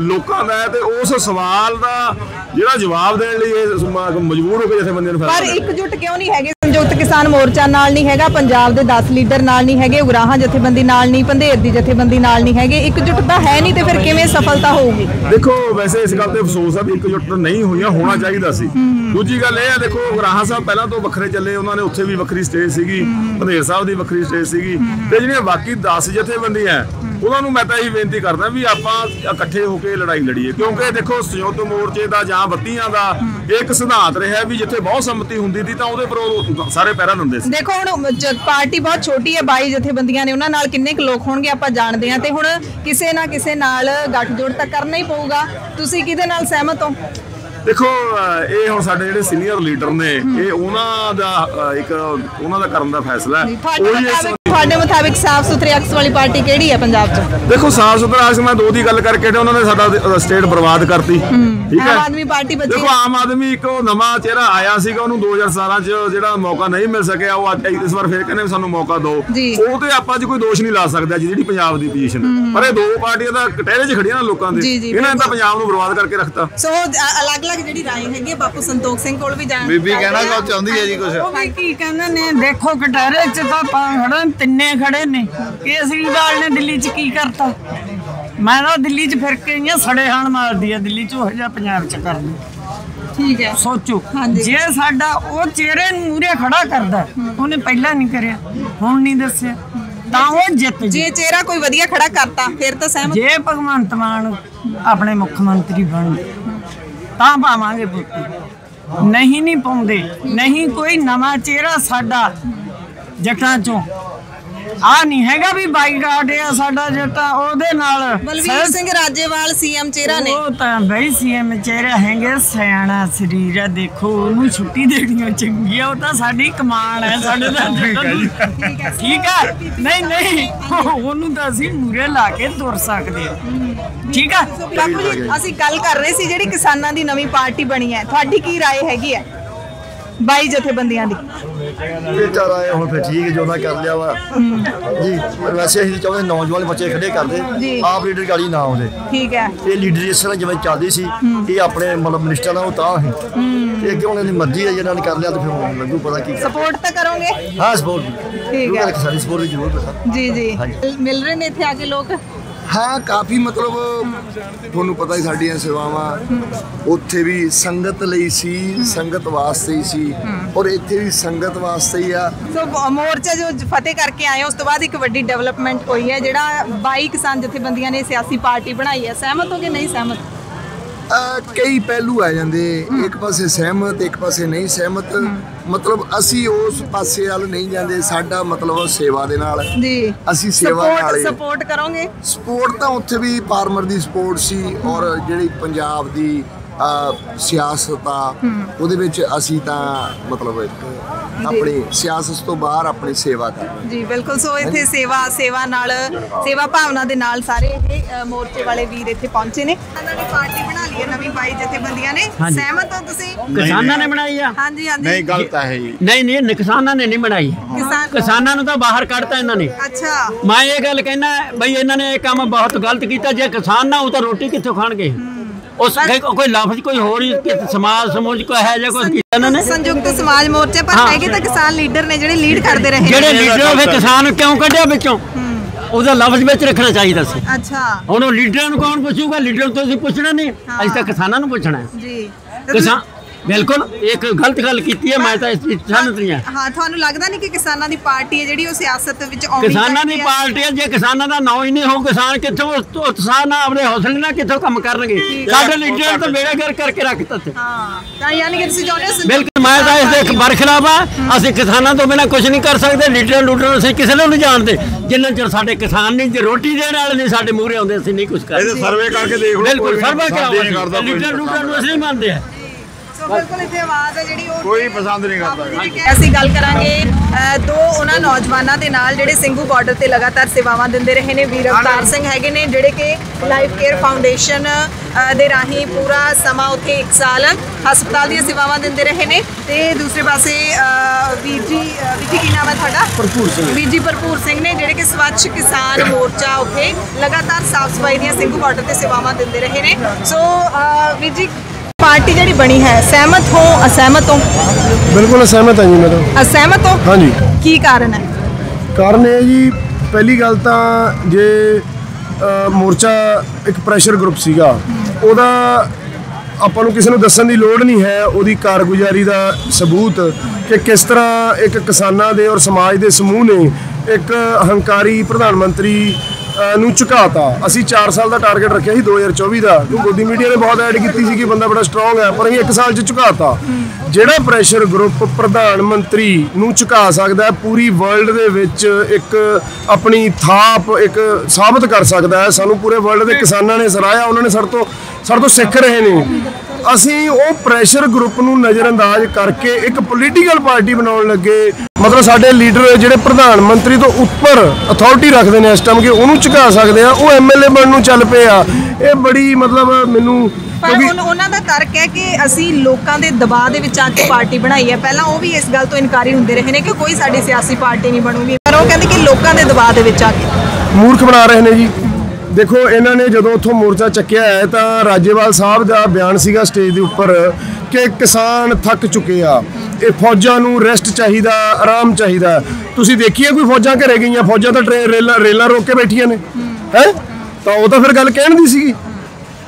ਲੋਕਾਂ ਦਾ ਤੇ ਉਸ ਸਵਾਲ ਦਾ ਜਿਹੜਾ ਜਵਾਬ ਦੇਣ ਲਈ ਇਹ ਮਜਬੂਰ ਹੋ ਕੇ ਜਥੇਬੰਦੀਆਂ ਨੂੰ ਪਰ। ਇਕਜੁੱਟ ਕਿਉਂ ਨਹੀਂ ਹੈਗੇ ਕਿਸਾਨ ਮੋਰਚਾ ਨਾਲ ਨਹੀਂ ਹੈਗਾ ਪੰਜਾਬ ਦੇ 10 ਲੀਡਰ ਨਾਲ ਨਹੀਂ ਹੈਗੇ ਉਗਰਾਹਾਂ ਜਥੇਬੰਦੀ ਨਾਲ ਨਹੀਂ ਪੰਧੇਰ ਦੀ ਜਥੇਬੰਦੀ ਨਾਲ ਨਹੀਂ ਹੈਗੇ ਇਕਜੁੱਟ ਤਾਂ ਹੈ ਨਹੀਂ ਤੇ ਫਿਰ ਕਿਵੇਂ ਸਫਲਤਾ ਹੋਊਗੀ? ਦੇਖੋ ਵੈਸੇ ਇਸ ਗੱਲ ਤੇ ਅਫਸੋਸ ਹੈ ਵੀ ਇਕਜੁੱਟ ਨਹੀਂ ਹੋਈਆਂ ਹੋਣਾ ਚਾਹੀਦਾ ਸੀ। ਦੂਜੀ ਗੱਲ ਇਹ ਹੈ ਦੇਖੋ ਰਾਹਾ ਸਾਹਿਬ ਪਹਿਲਾਂ ਤੋਂ ਵੱਖਰੇ ਚੱਲੇ ਉਹਨਾਂ ਨੇ ਉੱਥੇ ਵੀ ਵੱਖਰੀ ਸਟੇਜ ਸੀਗੀ ਪੰਧੇਰ ਸਾਹਿਬ ਦੀ ਵੱਖਰੀ ਸਟੇਜ ਸੀਗੀ। ਤੇ ਜਿਹੜੀਆਂ ਬਾਕੀ 10 ਜਥੇਬੰਦੀਆਂ ਉਹਨਾਂ ਨੂੰ ਮੈਂ ਤਾਂ ਇਹ ਬੇਨਤੀ ਕਰਦਾ ਵੀ ਆਪਾਂ ਇਕੱਠੇ ਹੋ ਕੇ ਲੜਾਈ ਲੜੀਏ। ਕਿਉਂਕਿ ਦੇਖੋ ਸੰਯੁਕਤ ਮੋਰਚੇ ਦਾ ਜਾਂ ਬੱਤੀਆਂ ਦਾ ਇੱਕ ਸਿਧਾਂਤ ਰਿਹਾ ਵੀ ਜਿੱਥੇ ਬਹੁਤ ਸੰਮਤੀ ਹੁੰਦੀ ਸੀ ਤਾਂ ਉਹਦੇ ਪਰ ਉਹ ਸਾਰੇ ਪਹਿਰਾ ਦਿੰਦੇ ਸੀ। ਦੇਖੋ ਹੁਣ ਪਾਰਟੀ ਬਹੁਤ ਛੋਟੀ ਹੈ 22 ਜਥੇਬੰਦੀਆਂ ਨੇ ਉਹਨਾਂ ਨਾਲ ਕਿੰਨੇ ਕੁ ਲੋਕ ਹੋਣਗੇ ਆਪਾਂ ਜਾਣਦੇ ਹਾਂ। ਤੇ ਹੁਣ ਕਿਸੇ ਨਾ ਕਿਸੇ ਨਾਲ ਗੱਠਜੋੜ ਤਾਂ ਕਰਨਾ ਹੀ ਪਊਗਾ। ਤੁਸੀਂ ਕਿਹਦੇ ਨਾਲ ਸਹਿਮਤ ਹੋ? ਦੇਖੋ ਇਹ ਹੁਣ ਸਾਡੇ ਜਿਹੜੇ ਸੀਨੀਅਰ ਲੀਡਰ ਨੇ ਇਹ ਉਹਨਾਂ ਦਾ ਇੱਕ ਉਹਨਾਂ ਦਾ ਕਰਨ ਦਾ ਫੈਸਲਾ ਹੈ। ਉਹੀ ਤੁਹਾਡੇ ਮੁਤਾਬਿਕ ਸਾਫ਼ ਸੁਥਰੇ ਅਕਸ ਵਾਲੀ ਪਾਰਟੀ ਕਿਹੜੀ ਹੈ ਪੰਜਾਬ 'ਚ? ਦੇਖੋ ਸਾਫ਼ ਸੁਥਰਾ ਅੱਜ ਮੈਂ ਦੋ ਦੀ ਗੱਲ ਕਰਕੇ ਤੇ ਉਹਨਾਂ ਨੇ ਸਾਡਾ ਸਟੇਟ ਬਰਬਾਦ ਕਰਤੀ। ਠੀਕ ਹੈ? ਆਮ ਆਦਮੀ ਪਾਰਟੀ ਬਚੀ। ਦੇਖੋ ਆਮ ਆਦਮੀ ਇੱਕ ਨਵਾਂ ਚਿਹਰਾ ਆਇਆ ਸੀਗਾ ਉਹਨੂੰ 2017 ਚ ਜਿਹੜਾ ਮੌਕਾ ਨਹੀਂ ਮਿਲ ਸਕਿਆ ਉਹ ਅੱਜ ਇਸ ਵਾਰ ਫੇਰ ਕਹਿੰਦੇ ਸਾਨੂੰ ਮੌਕਾ ਦਿਓ। ਉਹ ਤੇ ਆਪਾਂ 'ਚ ਕੋਈ ਦੋਸ਼ ਨਹੀਂ ਲਾ ਸਕਦੇ ਅੱਜ ਜਿਹੜੀ ਪੰਜਾਬ ਦੀ ਪੋਜੀਸ਼ਨ ਪਰ ਇਹ ਦੋ ਪਾਰਟੀਆਂ ਦਾ ਕਟਹਿਰੇ 'ਚ ਖੜੀਆਂ ਨਾ ਲੋਕਾਂ ਦੇ। ਇਹਨਾਂ ਨੇ ਤਾਂ ਪੰਜਾਬ ਨੂੰ ਬਰਬਾਦ ਕਰਕੇ ਰੱਖਤਾ। ਸੋ ਅਲੱਗ-ਅਲੱਗ ਜਿਹੜੀ ਰਾਏ ਹੈਗੀ ਬਾਪੂ ਸੰਤੋਖ ਸਿੰਘ ਕੋਲ ਵੀ ਜਾਣ ਬੀਬੀ ਕਹਿਣਾ ਕੋ ਚਾਹੁੰਦੀ ਹੈ ਜੀ ਕੁਝ ਉਹ ਵੀ ਕੀ ਕਹਿੰਦੇ ਨੇ ਦੇਖੋ ਕਟਾਰੇ ਚ ਤਾਂ ਆਪਾਂ ਖੜੇ ਨੇ, ਤਿੰਨੇ ਖੜੇ ਨੇ। ਕੇਸਰੀਵਾਲ ਨੇ ਦਿੱਲੀ ਚ ਕੀ ਕਰਤਾ? ਮੈਂ ਤਾਂ ਦਿੱਲੀ ਚ ਫਿਰ ਕੇ ਆਈਆਂ ਸੜੇ ਹਾਣ ਮਾਰਦੀ ਆ ਦਿੱਲੀ ਚ ਉਹ ਜਿਹਾ ਪੰਜਾਬ ਚ ਕਰਦੀ ਠੀਕ ਹੈ। ਸੋਚੋ। ਜੇ ਸਾਡਾ ਉਹ ਚਿਹਰੇ ਨੂੰ ਮੂਰੇ ਖੜਾ ਕਰਦਾ ਉਹਨੇ ਪਹਿਲਾਂ ਨਹੀਂ ਕਰਿਆ ਹੁਣ ਨਹੀਂ ਦੱਸਿਆ ਤਾਂ ਉਹ ਜਿੱਤ ਜੀ ਜੇ ਚਿਹਰਾ ਕੋਈ ਵਧੀਆ ਖੜਾ ਕਰਤਾ ਫਿਰ ਤਾਂ ਸਹਿਮਤ ਜੇ ਭਗਵੰਤ ਮਾਨ ਆਪਣੇ ਮੁੱਖ ਮੰਤਰੀ ਬਣ ਤਾਂ ਪਾਵਾਂਗੇ ਪੁੱਤ ਨਹੀਂ ਨਹੀਂ ਪਾਉਂਦੇ ਨਹੀਂ ਕੋਈ ਨਵਾਂ ਚਿਹਰਾ ਸਾਡਾ ਜੱਟਾਂ ਚੋਂ ਆ ਨਹੀਂ ਹੈਗਾ ਵੀ ਬਾਈਕਾਟ ਆ ਸਾਡਾ ਜੱਟਾ ਉਹਦੇ ਨਾਲ ਬਲਵੀਰ ਸਿੰਘ ਰਾਜੇਵਾਲ ਸੀਐਮ ਚਿਹਰਾ ਨੇ। ਉਹ ਤਾਂ ਬਈ ਸੀਐਮ ਚਿਹਰਾ ਹੈਗੇ ਸਿਆਣਾ ਸਰੀਰ ਆ ਦੇਖੋ ਉਹਨੂੰ ਛੁੱਟੀ ਦੇਣੀ ਚੰਗੀ ਆ ਉਹ ਤਾਂ ਸਾਡੀ ਕਮਾਨ ਹੈ ਸਾਡੇ ਦਾ [LAUGHS] ਠੀਕ ਹੈ ਨਹੀਂ ਨਹੀਂ ਉਹਨੂੰ ਤਾਂ ਅਸੀਂ ਮੂਰੇ ਲਾ ਕੇ ਤੁਰ ਸਕਦੇ ਆ ਠੀਕ ਆ? ਬਾਪੂ ਜੀ ਅਸੀਂ ਗੱਲ ਕਰ ਰਹੇ ਸੀ ਜਿਹੜੀ ਕਿਸਾਨਾਂ ਦੀ ਨਵੀਂ ਪਾਰਟੀ ਬਣੀ ਹੈ ਤੁਹਾਡੀ ਕੀ ਰਾਏ ਹੈਗੀ ਹੈ? 22 ਜਥੇਬੰਦੀਆਂ ਦੀ। ਇਹ ਚਾਰਾ ਆਏ ਹੁਣ ਫਿਰ ਠੀਕ ਹੈ ਜੋ ਮੈਂ ਕਰ ਲਿਆ ਵਾ। ਜੀ ਵੈਸੇ ਅਸੀਂ ਚਾਹੁੰਦੇ ਨੌਜਵਾਨ ਬੱਚੇ ਖੜੇ। ਕਰਦੇ ਆਪ ਲੀਡਰ ਗਾੜੀ ਨਾ ਆਉਂਦੇ। ਠੀਕ ਹੈ। ਇਹ ਲੀਡਰ ਇਸ ਤਰ੍ਹਾਂ ਜਿਵੇਂ ਚੱਲਦੀ ਸੀ ਇਹ ਆਪਣੇ ਮਤਲਬ ਮਿਨਿਸਟਰ ਨਾਲ ਉਹ ਤਾਂ ਸੀ। ਇਹ ਅੱਗੇ ਉਹਨਾਂ ਦੀ ਮਰਜ਼ੀ ਹੈ ਜਿਹਨਾਂ ਨੇ ਕਰ ਲਿਆ ਤਾਂ ਫਿਰ ਲੱਗੂ ਪਤਾ ਕੀ ਸਪੋਰਟ ਤਾਂ ਕਰੋਗੇ? ਹਾਂ ਸਪੋਰਟ ਠੀਕ ਹੈ। ਹੈ ਸਾਡੀ ਸਪੋਰਟ ਵੀ ਜ਼ਰੂਰ ਬਤਾ ਜੀ ਜੀ। ਮਿਲ ਰਹੇ ਨੇ ਇੱਥੇ ਆ ਕੇ ਲੋਕ? ਹਾਂ, ਕਾਫੀ ਮਤਲਬ ਤੁਹਾਨੂੰ ਪਤਾ ਹੀ ਸਾਡੀਆਂ ਸੇਵਾਵਾਂ। ਉੱਥੇ ਵੀ ਸੰਗਤ ਲਈ ਸੀ, ਸੰਗਤ ਵਾਸਤੇ ਹੀ ਸੀ। ਔਰ ਇੱਥੇ ਵੀ ਸੰਗਤ ਵਾਸਤੇ ਹੀ ਆ। ਸੋ, ਮੋਰਚਾ ਜੋ ਫਤਿਹ ਕਰਕੇ ਆਏ ਉਸ ਤੋਂ ਬਾਅਦ ਇੱਕ ਵੱਡੀ ਡਿਵੈਲਪਮੈਂਟ ਹੋਈ ਹੈ, ਜਿਹੜਾ 22 ਕਿਸਾਨ ਜਥੇਬੰਦੀਆਂ ਨੇ ਸਿਆਸੀ ਪਾਰਟੀ ਬਣਾਈ ਹੈ। ਸਹਿਮਤ ਹੋ ਕਿ ਨਹੀਂ ਸਹਿਮਤ? ਕਈ ਪਹਿਲੂ ਆ ਜਾਂਦੇ। ਇੱਕ ਪਾਸੇ ਸਹਿਮਤ ਇੱਕ ਪਾਸੇ ਨਹੀਂ ਸਹਿਮਤ। ਮਤਲਬ ਅਸੀਂ ਉਸ ਪਾਸੇ ਵੱਲ ਨਹੀਂ ਜਾਂਦੇ ਸਾਡਾ ਮਤਲਬ ਸੇਵਾ ਦੇ ਨਾਲ। ਜੀ। ਅਸੀਂ ਸੇਵਾ ਨਾਲ ਸਪੋਰਟ ਕਰੋਗੇ? ਸਪੋਰਟ ਤਾਂ ਉੱਥੇ ਵੀ ਫਾਰਮਰ ਦੀ ਸਪੋਰਟ ਸੀ ਔਰ ਜਿਹੜੀ ਪੰਜਾਬ ਦੀ ਸਿਆਸਤ ਆ ਉਹਦੇ ਵਿੱਚ ਅਸੀਂ ਤਾਂ ਮਤਲਬ ਇੱਕ ਆਪਣੀ ਸਿਆਸਤ ਤੋਂ ਬਾਹਰ ਆਪਣੀ ਸੇਵਾ ਕਰਨਾ ਜੀ ਬਿਲਕੁਲ। ਸੋ ਇੱਥੇ ਸੇਵਾ ਸੇਵਾ ਨਾਲ ਸੇਵਾ ਭਾਵਨਾ ਦੇ ਨਾਲ ਸਾਰੇ ਇਹ ਮੋਰਚੇ ਵਾਲੇ ਵੀਰ ਇੱਥੇ ਪਹੁੰਚੇ ਨੇ। ਉਹਨਾਂ ਨੇ ਪਾਰਟੀ ਬਣਾ ਲਈ ਹੈ ਨਵੀਂ ਬਾਈ ਜਥੇਬੰਦੀਆਂ ਨੇ। ਸਹਿਮਤ ਹੋ ਤੁਸੀਂ? ਕਿਸਾਨਾਂ ਨੇ ਬਣਾਈ ਆ। ਹਾਂਜੀ ਹਾਂਜੀ। ਨਹੀਂ ਗਲਤ ਹੈ ਜੀ ਨਹੀਂ ਨਹੀਂ ਕਿਸਾਨਾਂ ਨੇ ਨਹੀਂ ਬਣਾਈ। ਕਿਸਾਨ ਨੂੰ ਤਾਂ ਬਾਹਰ ਕੱਢਤਾ ਇਹਨਾਂ ਨੇ। ਅੱਛਾ। ਮੈਂ ਇਹ ਗੱਲ ਕਹਿਣਾ ਬਈ ਇਹਨਾਂ ਨੇ ਇਹ ਕੰਮ ਬਹੁਤ ਗਲਤ ਕੀਤਾ। ਜੇ ਕਿਸਾਨ ਨਾ ਹੋ ਤਾਂ ਰੋਟੀ ਕਿੱਥੋਂ ਖਾਣਗੇ? ਉਸ ਕੋਈ ਲਫ਼ਜ਼ ਕੋਈ ਹੋਰ ਹੀ ਸਮਾਜ ਸਮੂਹ ਕੋਈ ਹੈ ਜਾਂ ਕੁਝ ਕੀਤਾ ਇਹਨਾਂ ਨੇ? ਸੰਯੁਕਤ ਸਮਾਜ ਮੋਰਚੇ ਪਰ। ਹੈਗੇ ਤਾਂ ਕਿਸਾਨ ਲੀਡਰ ਨੇ ਜਿਹੜੇ ਲੀਡ ਕਰਦੇ ਰਹੇ। ਜਿਹੜੇ ਲੀਡਰ ਫਿਰ ਕਿਸਾਨ ਕਿਉਂ ਕੱਢਿਆ ਵਿੱਚੋਂ? ਉਹਦਾ ਲਫ਼ਜ਼ ਵਿੱਚ ਰੱਖਣਾ ਚਾਹੀਦਾ ਸੀ। ਅੱਛਾ। ਹੁਣ ਉਹ ਲੀਡਰਾਂ ਨੂੰ ਕੌਣ ਪੁੱਛੂਗਾ? ਲੀਡਰ ਤਾਂ ਅਸੀਂ ਪੁੱਛਣਾ ਨਹੀਂ। ਅਸੀਂ ਤਾਂ ਕਿਸਾਨਾਂ ਨੂੰ ਪੁੱਛਣਾ ਹੈ। ਜੀ। ਕਿਸਾਨ ਬਿਲਕੁਲ। ਇੱਕ ਗਲਤ ਗੱਲ ਕੀਤੀ ਹੈ ਮੈਂ ਤਾਂ ਇਸ ਵਿੱਚ ਸਹਿਮਤ ਨਹੀਂ ਹਾਂ। ਹਾਂ ਤੁਹਾਨੂੰ ਲੱਗਦਾ ਨਹੀਂ ਕਿ ਕਿਸਾਨਾਂ ਦੀ ਪਾਰਟੀ ਹੈ ਜਿਹੜੀ ਉਹ ਸਿਆਸਤ ਵਿੱਚ ਆਉਣੀ ਕਿਸਾਨਾਂ ਦੀ? ਪਾਰਟੀ ਹੈ ਜੇ ਕਿਸਾਨਾਂ ਦਾ ਨਾਂ ਹੀ ਨਹੀਂ ਹੋ ਕਿਸਾਨ ਕਿੱਥੋਂ ਉਤਸ਼ਾਹ ਨਾਲ ਆਪਣੇ ਹੌਸਲੇ ਨਾਲ ਕਿੱਥੋਂ ਕੰਮ ਕਰਨਗੇ? ਸਾਡੇ ਲੀਡਰ ਤਾਂ ਬੇੜਾ ਗਰ ਕਰਕੇ ਰੱਖਤਾ ਤੇ ਹਾਂ ਤਾਂ ਯਾਨੀ ਕਿ ਤੁਸੀਂ ਚਾਹੁੰਦੇ ਹੋ ਬਿਲਕੁਲ ਮੈਂ ਤਾਂ ਇਸ ਦੇ ਬਰਖਲਾਫ ਆ ਅਸੀਂ ਕਿਸਾਨਾਂ ਤੋਂ ਬਿਨਾ ਕੁਝ ਨਹੀਂ ਕਰ ਸਕਦੇ ਲੀਡਰ ਲੂਡਰ ਅਸੀਂ ਕਿਸੇ ਨੂੰ ਨਹੀਂ ਜਾਣਦੇ। ਜਿੰਨਾ ਚਿਰ ਸਾਡੇ ਕਿਸਾਨ ਨਹੀਂ ਜੇ ਰੋਟੀ ਦੇਣ ਵਾਲੇ ਨਹੀਂ ਸਾਡੇ ਮੂਹਰੇ ਆਉਂਦੇ ਅਸੀਂ ਨਹੀਂ ਕੁਝ ਇਹਦੇ ਕਰਦੇ। ਸਰਵੇ ਕਰਕੇ ਦੇਖ ਲਓ ਬਿਲਕੁਲ ਸਰਵਾ ਕਰਾਓ ਲੀਡਰ ਲੂਡਰ ਨੂੰ ਅਸੀਂ ਮੰਨਦੇ। ਆ ਸੋ ਬਿਲਕੁਲ ਇੱਥੇ ਆਵਾਜ਼ ਹੈ ਜਿਹੜੀ ਉਹ ਕੋਈ ਪਸੰਦ ਨਹੀਂ ਕਰਦਾ ਅਸੀਂ ਗੱਲ ਕਰਾਂਗੇ ਦੋ ਉਹਨਾਂ ਨੌਜਵਾਨਾਂ ਦੇ ਨਾਲ ਜਿਹੜੇ ਸਿੰਘੂ ਬਾਰਡਰ ਤੇ ਲਗਾਤਾਰ ਸੇਵਾਵਾਂ ਦਿੰਦੇ ਰਹੇ ਨੇ। ਵੀਰ ਅਵਤਾਰ ਸਿੰਘ ਹੈਗੇ ਨੇ ਜਿਹੜੇ ਕਿ ਲਾਈਫ ਕੇਅਰ ਫਾਊਂਡੇਸ਼ਨ ਦੇ ਰਾਹੀਂ ਪੂਰਾ ਸਮਾਂ ਉੱਥੇ 1 ਸਾਲ ਹਸਪਤਾਲ ਦੀਆਂ ਸੇਵਾਵਾਂ ਦਿੰਦੇ ਰਹੇ ਨੇ। ਤੇ ਦੂਸਰੇ ਪਾਸੇ ਵੀਰ ਜੀ ਵੀਰ ਜੀ ਕੀ ਨਾਮ ਹੈ ਤੁਹਾਡਾ? ਭਰਪੂਰ ਸਿੰਘ। ਵੀਰ ਜੀ ਭਰਪੂਰ ਸਿੰਘ ਨੇ ਜਿਹੜੇ ਕਿ ਸਵੱਛ ਕਿਸਾਨ ਮੋਰਚਾ ਉੱਥੇ ਲਗਾਤਾਰ ਸਾਫ਼ ਸਫ਼ਾਈ ਦੀਆਂ ਸਿੰਘੂ ਬਾਰਡਰ ਤੇ ਸੇਵਾਵਾਂ ਦਿੰਦੇ ਰਹੇ ਨੇ। ਸੋ ਵੀਰ ਜੀ ਪਾਰਟੀ ਜਿਹੜੀ ਬਣੀ ਹੈ ਸਹਿਮਤ ਹੋ ਅਸਹਿਮਤ ਹੋ? ਬਿਲਕੁਲ ਸਹਿਮਤ ਹਾਂ ਜੀ ਮੈਂ ਤਾਂ। ਅਸਹਿਮਤ ਹੋ? ਹਾਂਜੀ। ਕੀ ਕਾਰਨ ਹੈ? ਕਾਰਨ ਇਹ ਜੀ ਪਹਿਲੀ ਗੱਲ ਤਾਂ ਜੇ ਮੋਰਚਾ ਇੱਕ ਪ੍ਰੈਸ਼ਰ ਗਰੁੱਪ ਸੀਗਾ ਉਹਦਾ ਆਪਾਂ ਨੂੰ ਕਿਸੇ ਨੂੰ ਦੱਸਣ ਦੀ ਲੋੜ ਨਹੀਂ ਹੈ ਉਹਦੀ ਕਾਰਗੁਜ਼ਾਰੀ ਦਾ ਸਬੂਤ ਕਿ ਕਿਸ ਤਰ੍ਹਾਂ ਇੱਕ ਕਿਸਾਨਾਂ ਦੇ ਔਰ ਸਮਾਜ ਦੇ ਸਮੂਹ ਨੇ ਇੱਕ ਹੰਕਾਰੀ ਪ੍ਰਧਾਨ ਮੰਤਰੀ ਨੂੰ ਝੁਕਾਤਾ। ਅਸੀਂ 4 ਸਾਲ ਦਾ ਟਾਰਗੇਟ ਰੱਖਿਆ ਸੀ 2024 ਦਾ। ਜੋ ਗੋਦੀ ਮੀਡੀਆ ਨੇ ਬਹੁਤ ਐਡ ਕੀਤੀ ਸੀ ਕਿ ਬੰਦਾ ਬੜਾ ਸਟਰੋਂਗ ਹੈ, ਪਰ ਅਸੀਂ 1 ਸਾਲ 'ਚ ਝੁਕਾਤਾ। ਜਿਹੜਾ ਪ੍ਰੈਸ਼ਰ ਗਰੁੱਪ ਪ੍ਰਧਾਨ ਮੰਤਰੀ ਨੂੰ ਝੁਕਾ ਸਕਦਾ ਹੈ, ਪੂਰੀ ਵਰਲਡ ਦੇ ਵਿੱਚ ਇੱਕ ਆਪਣੀ ਥਾਪ ਇੱਕ ਸਾਬਤ ਕਰ ਸਕਦਾ ਹੈ। ਸਾਨੂੰ ਪੂਰੇ ਵਰਲਡ ਦੇ ਕਿਸਾਨਾਂ ਨੇ ਸਰਾਇਆ ਉਹਨਾਂ ਨੇ ਸਾਡੇ ਤੋਂ ਸਾਡੇ ਤੋਂ ਸਿੱਖ ਰਹੇ ਨੇ। ਅਸੀਂ ਉਹ ਪ੍ਰੈਸ਼ਰ ਗਰੁੱਪ ਨੂੰ ਨਜ਼ਰਅੰਦਾਜ਼ ਕਰਕੇ ਇੱਕ ਪੋਲੀਟੀਕਲ ਪਾਰਟੀ ਬਣਾਉਣ ਲੱਗੇ। ਮਤਲਬ ਸਾਡੇ ਲੀਡਰ ਜਿਹੜੇ ਪ੍ਰਧਾਨ ਮੰਤਰੀ ਤੋਂ ਉੱਪਰ ਅਥਾਰਟੀ ਰੱਖਦੇ ਨੇ ਇਸ ਟਾਈਮ ਕਿ ਉਹਨੂੰ ਝੁਕਾ ਸਕਦੇ ਆ ਉਹ ਐਮਐਲਏ ਬਣਨ ਨੂੰ ਚੱਲ ਪਏ ਆ। ਇਹ ਬੜੀ ਮਤਲਬ ਮੈਨੂੰ ਪਰ ਹੁਣ ਉਹਨਾਂ ਦਾ ਤਰਕ ਹੈ ਕਿ ਅਸੀਂ ਲੋਕਾਂ ਦੇ ਦਬਾਅ ਦੇ ਵਿੱਚ ਆ ਕੇ ਪਾਰਟੀ ਬਣਾਈ ਹੈ। ਪਹਿਲਾਂ ਉਹ ਵੀ ਇਸ ਗੱਲ ਤੋਂ ਇਨਕਾਰੀ ਹੁੰਦੇ ਰਹੇ ਨੇ ਕਿ ਕੋਈ ਸਾਡੀ ਸਿਆਸੀ ਪਾਰਟੀ ਨਹੀਂ ਬਣੂਗੀ। ਪਰ ਉਹ ਕਹਿੰਦੇ ਕਿ ਲੋਕਾਂ ਦੇ ਦਬਾਅ ਦੇ ਵਿੱਚ ਆ ਕੇ। ਮੂਰਖ ਬਣਾ ਰਹੇ ਨੇ ਜੀ। ਦੇਖੋ, ਇਹਨਾਂ ਨੇ ਜਦੋਂ ਉੱਥੋਂ ਮੋਰਚਾ ਚੱਕਿਆ ਹੈ, ਤਾਂ ਰਾਜੇਵਾਲ ਸਾਹਿਬ ਦਾ ਬਿਆਨ ਸੀਗਾ ਸਟੇਜ ਦੇ ਉੱਪਰ ਕਿ ਕਿਸਾਨ ਥੱਕ ਚੁੱਕੇ ਆ। ਇਹ ਫੌਜਾਂ ਨੂੰ ਰੈਸਟ ਚਾਹੀਦਾ, ਆਰਾਮ ਚਾਹੀਦਾ। ਤੁਸੀਂ ਦੇਖੀਏ ਕੋਈ ਫੌਜਾਂ ਘਰੇ ਗਈਆਂ, ਫੌਜਾਂ ਤਾਂ ਟ੍ਰੇਨ, ਰੇਲਾਂ ਰੇਲਾਂ ਰੋਕ ਕੇ ਬੈਠੀਆਂ ਨੇ। ਹੈ? ਤਾਂ ਉਹ ਤਾਂ ਫਿਰ ਗੱਲ ਕਹਿਣ ਦੀ ਸੀਗੀ।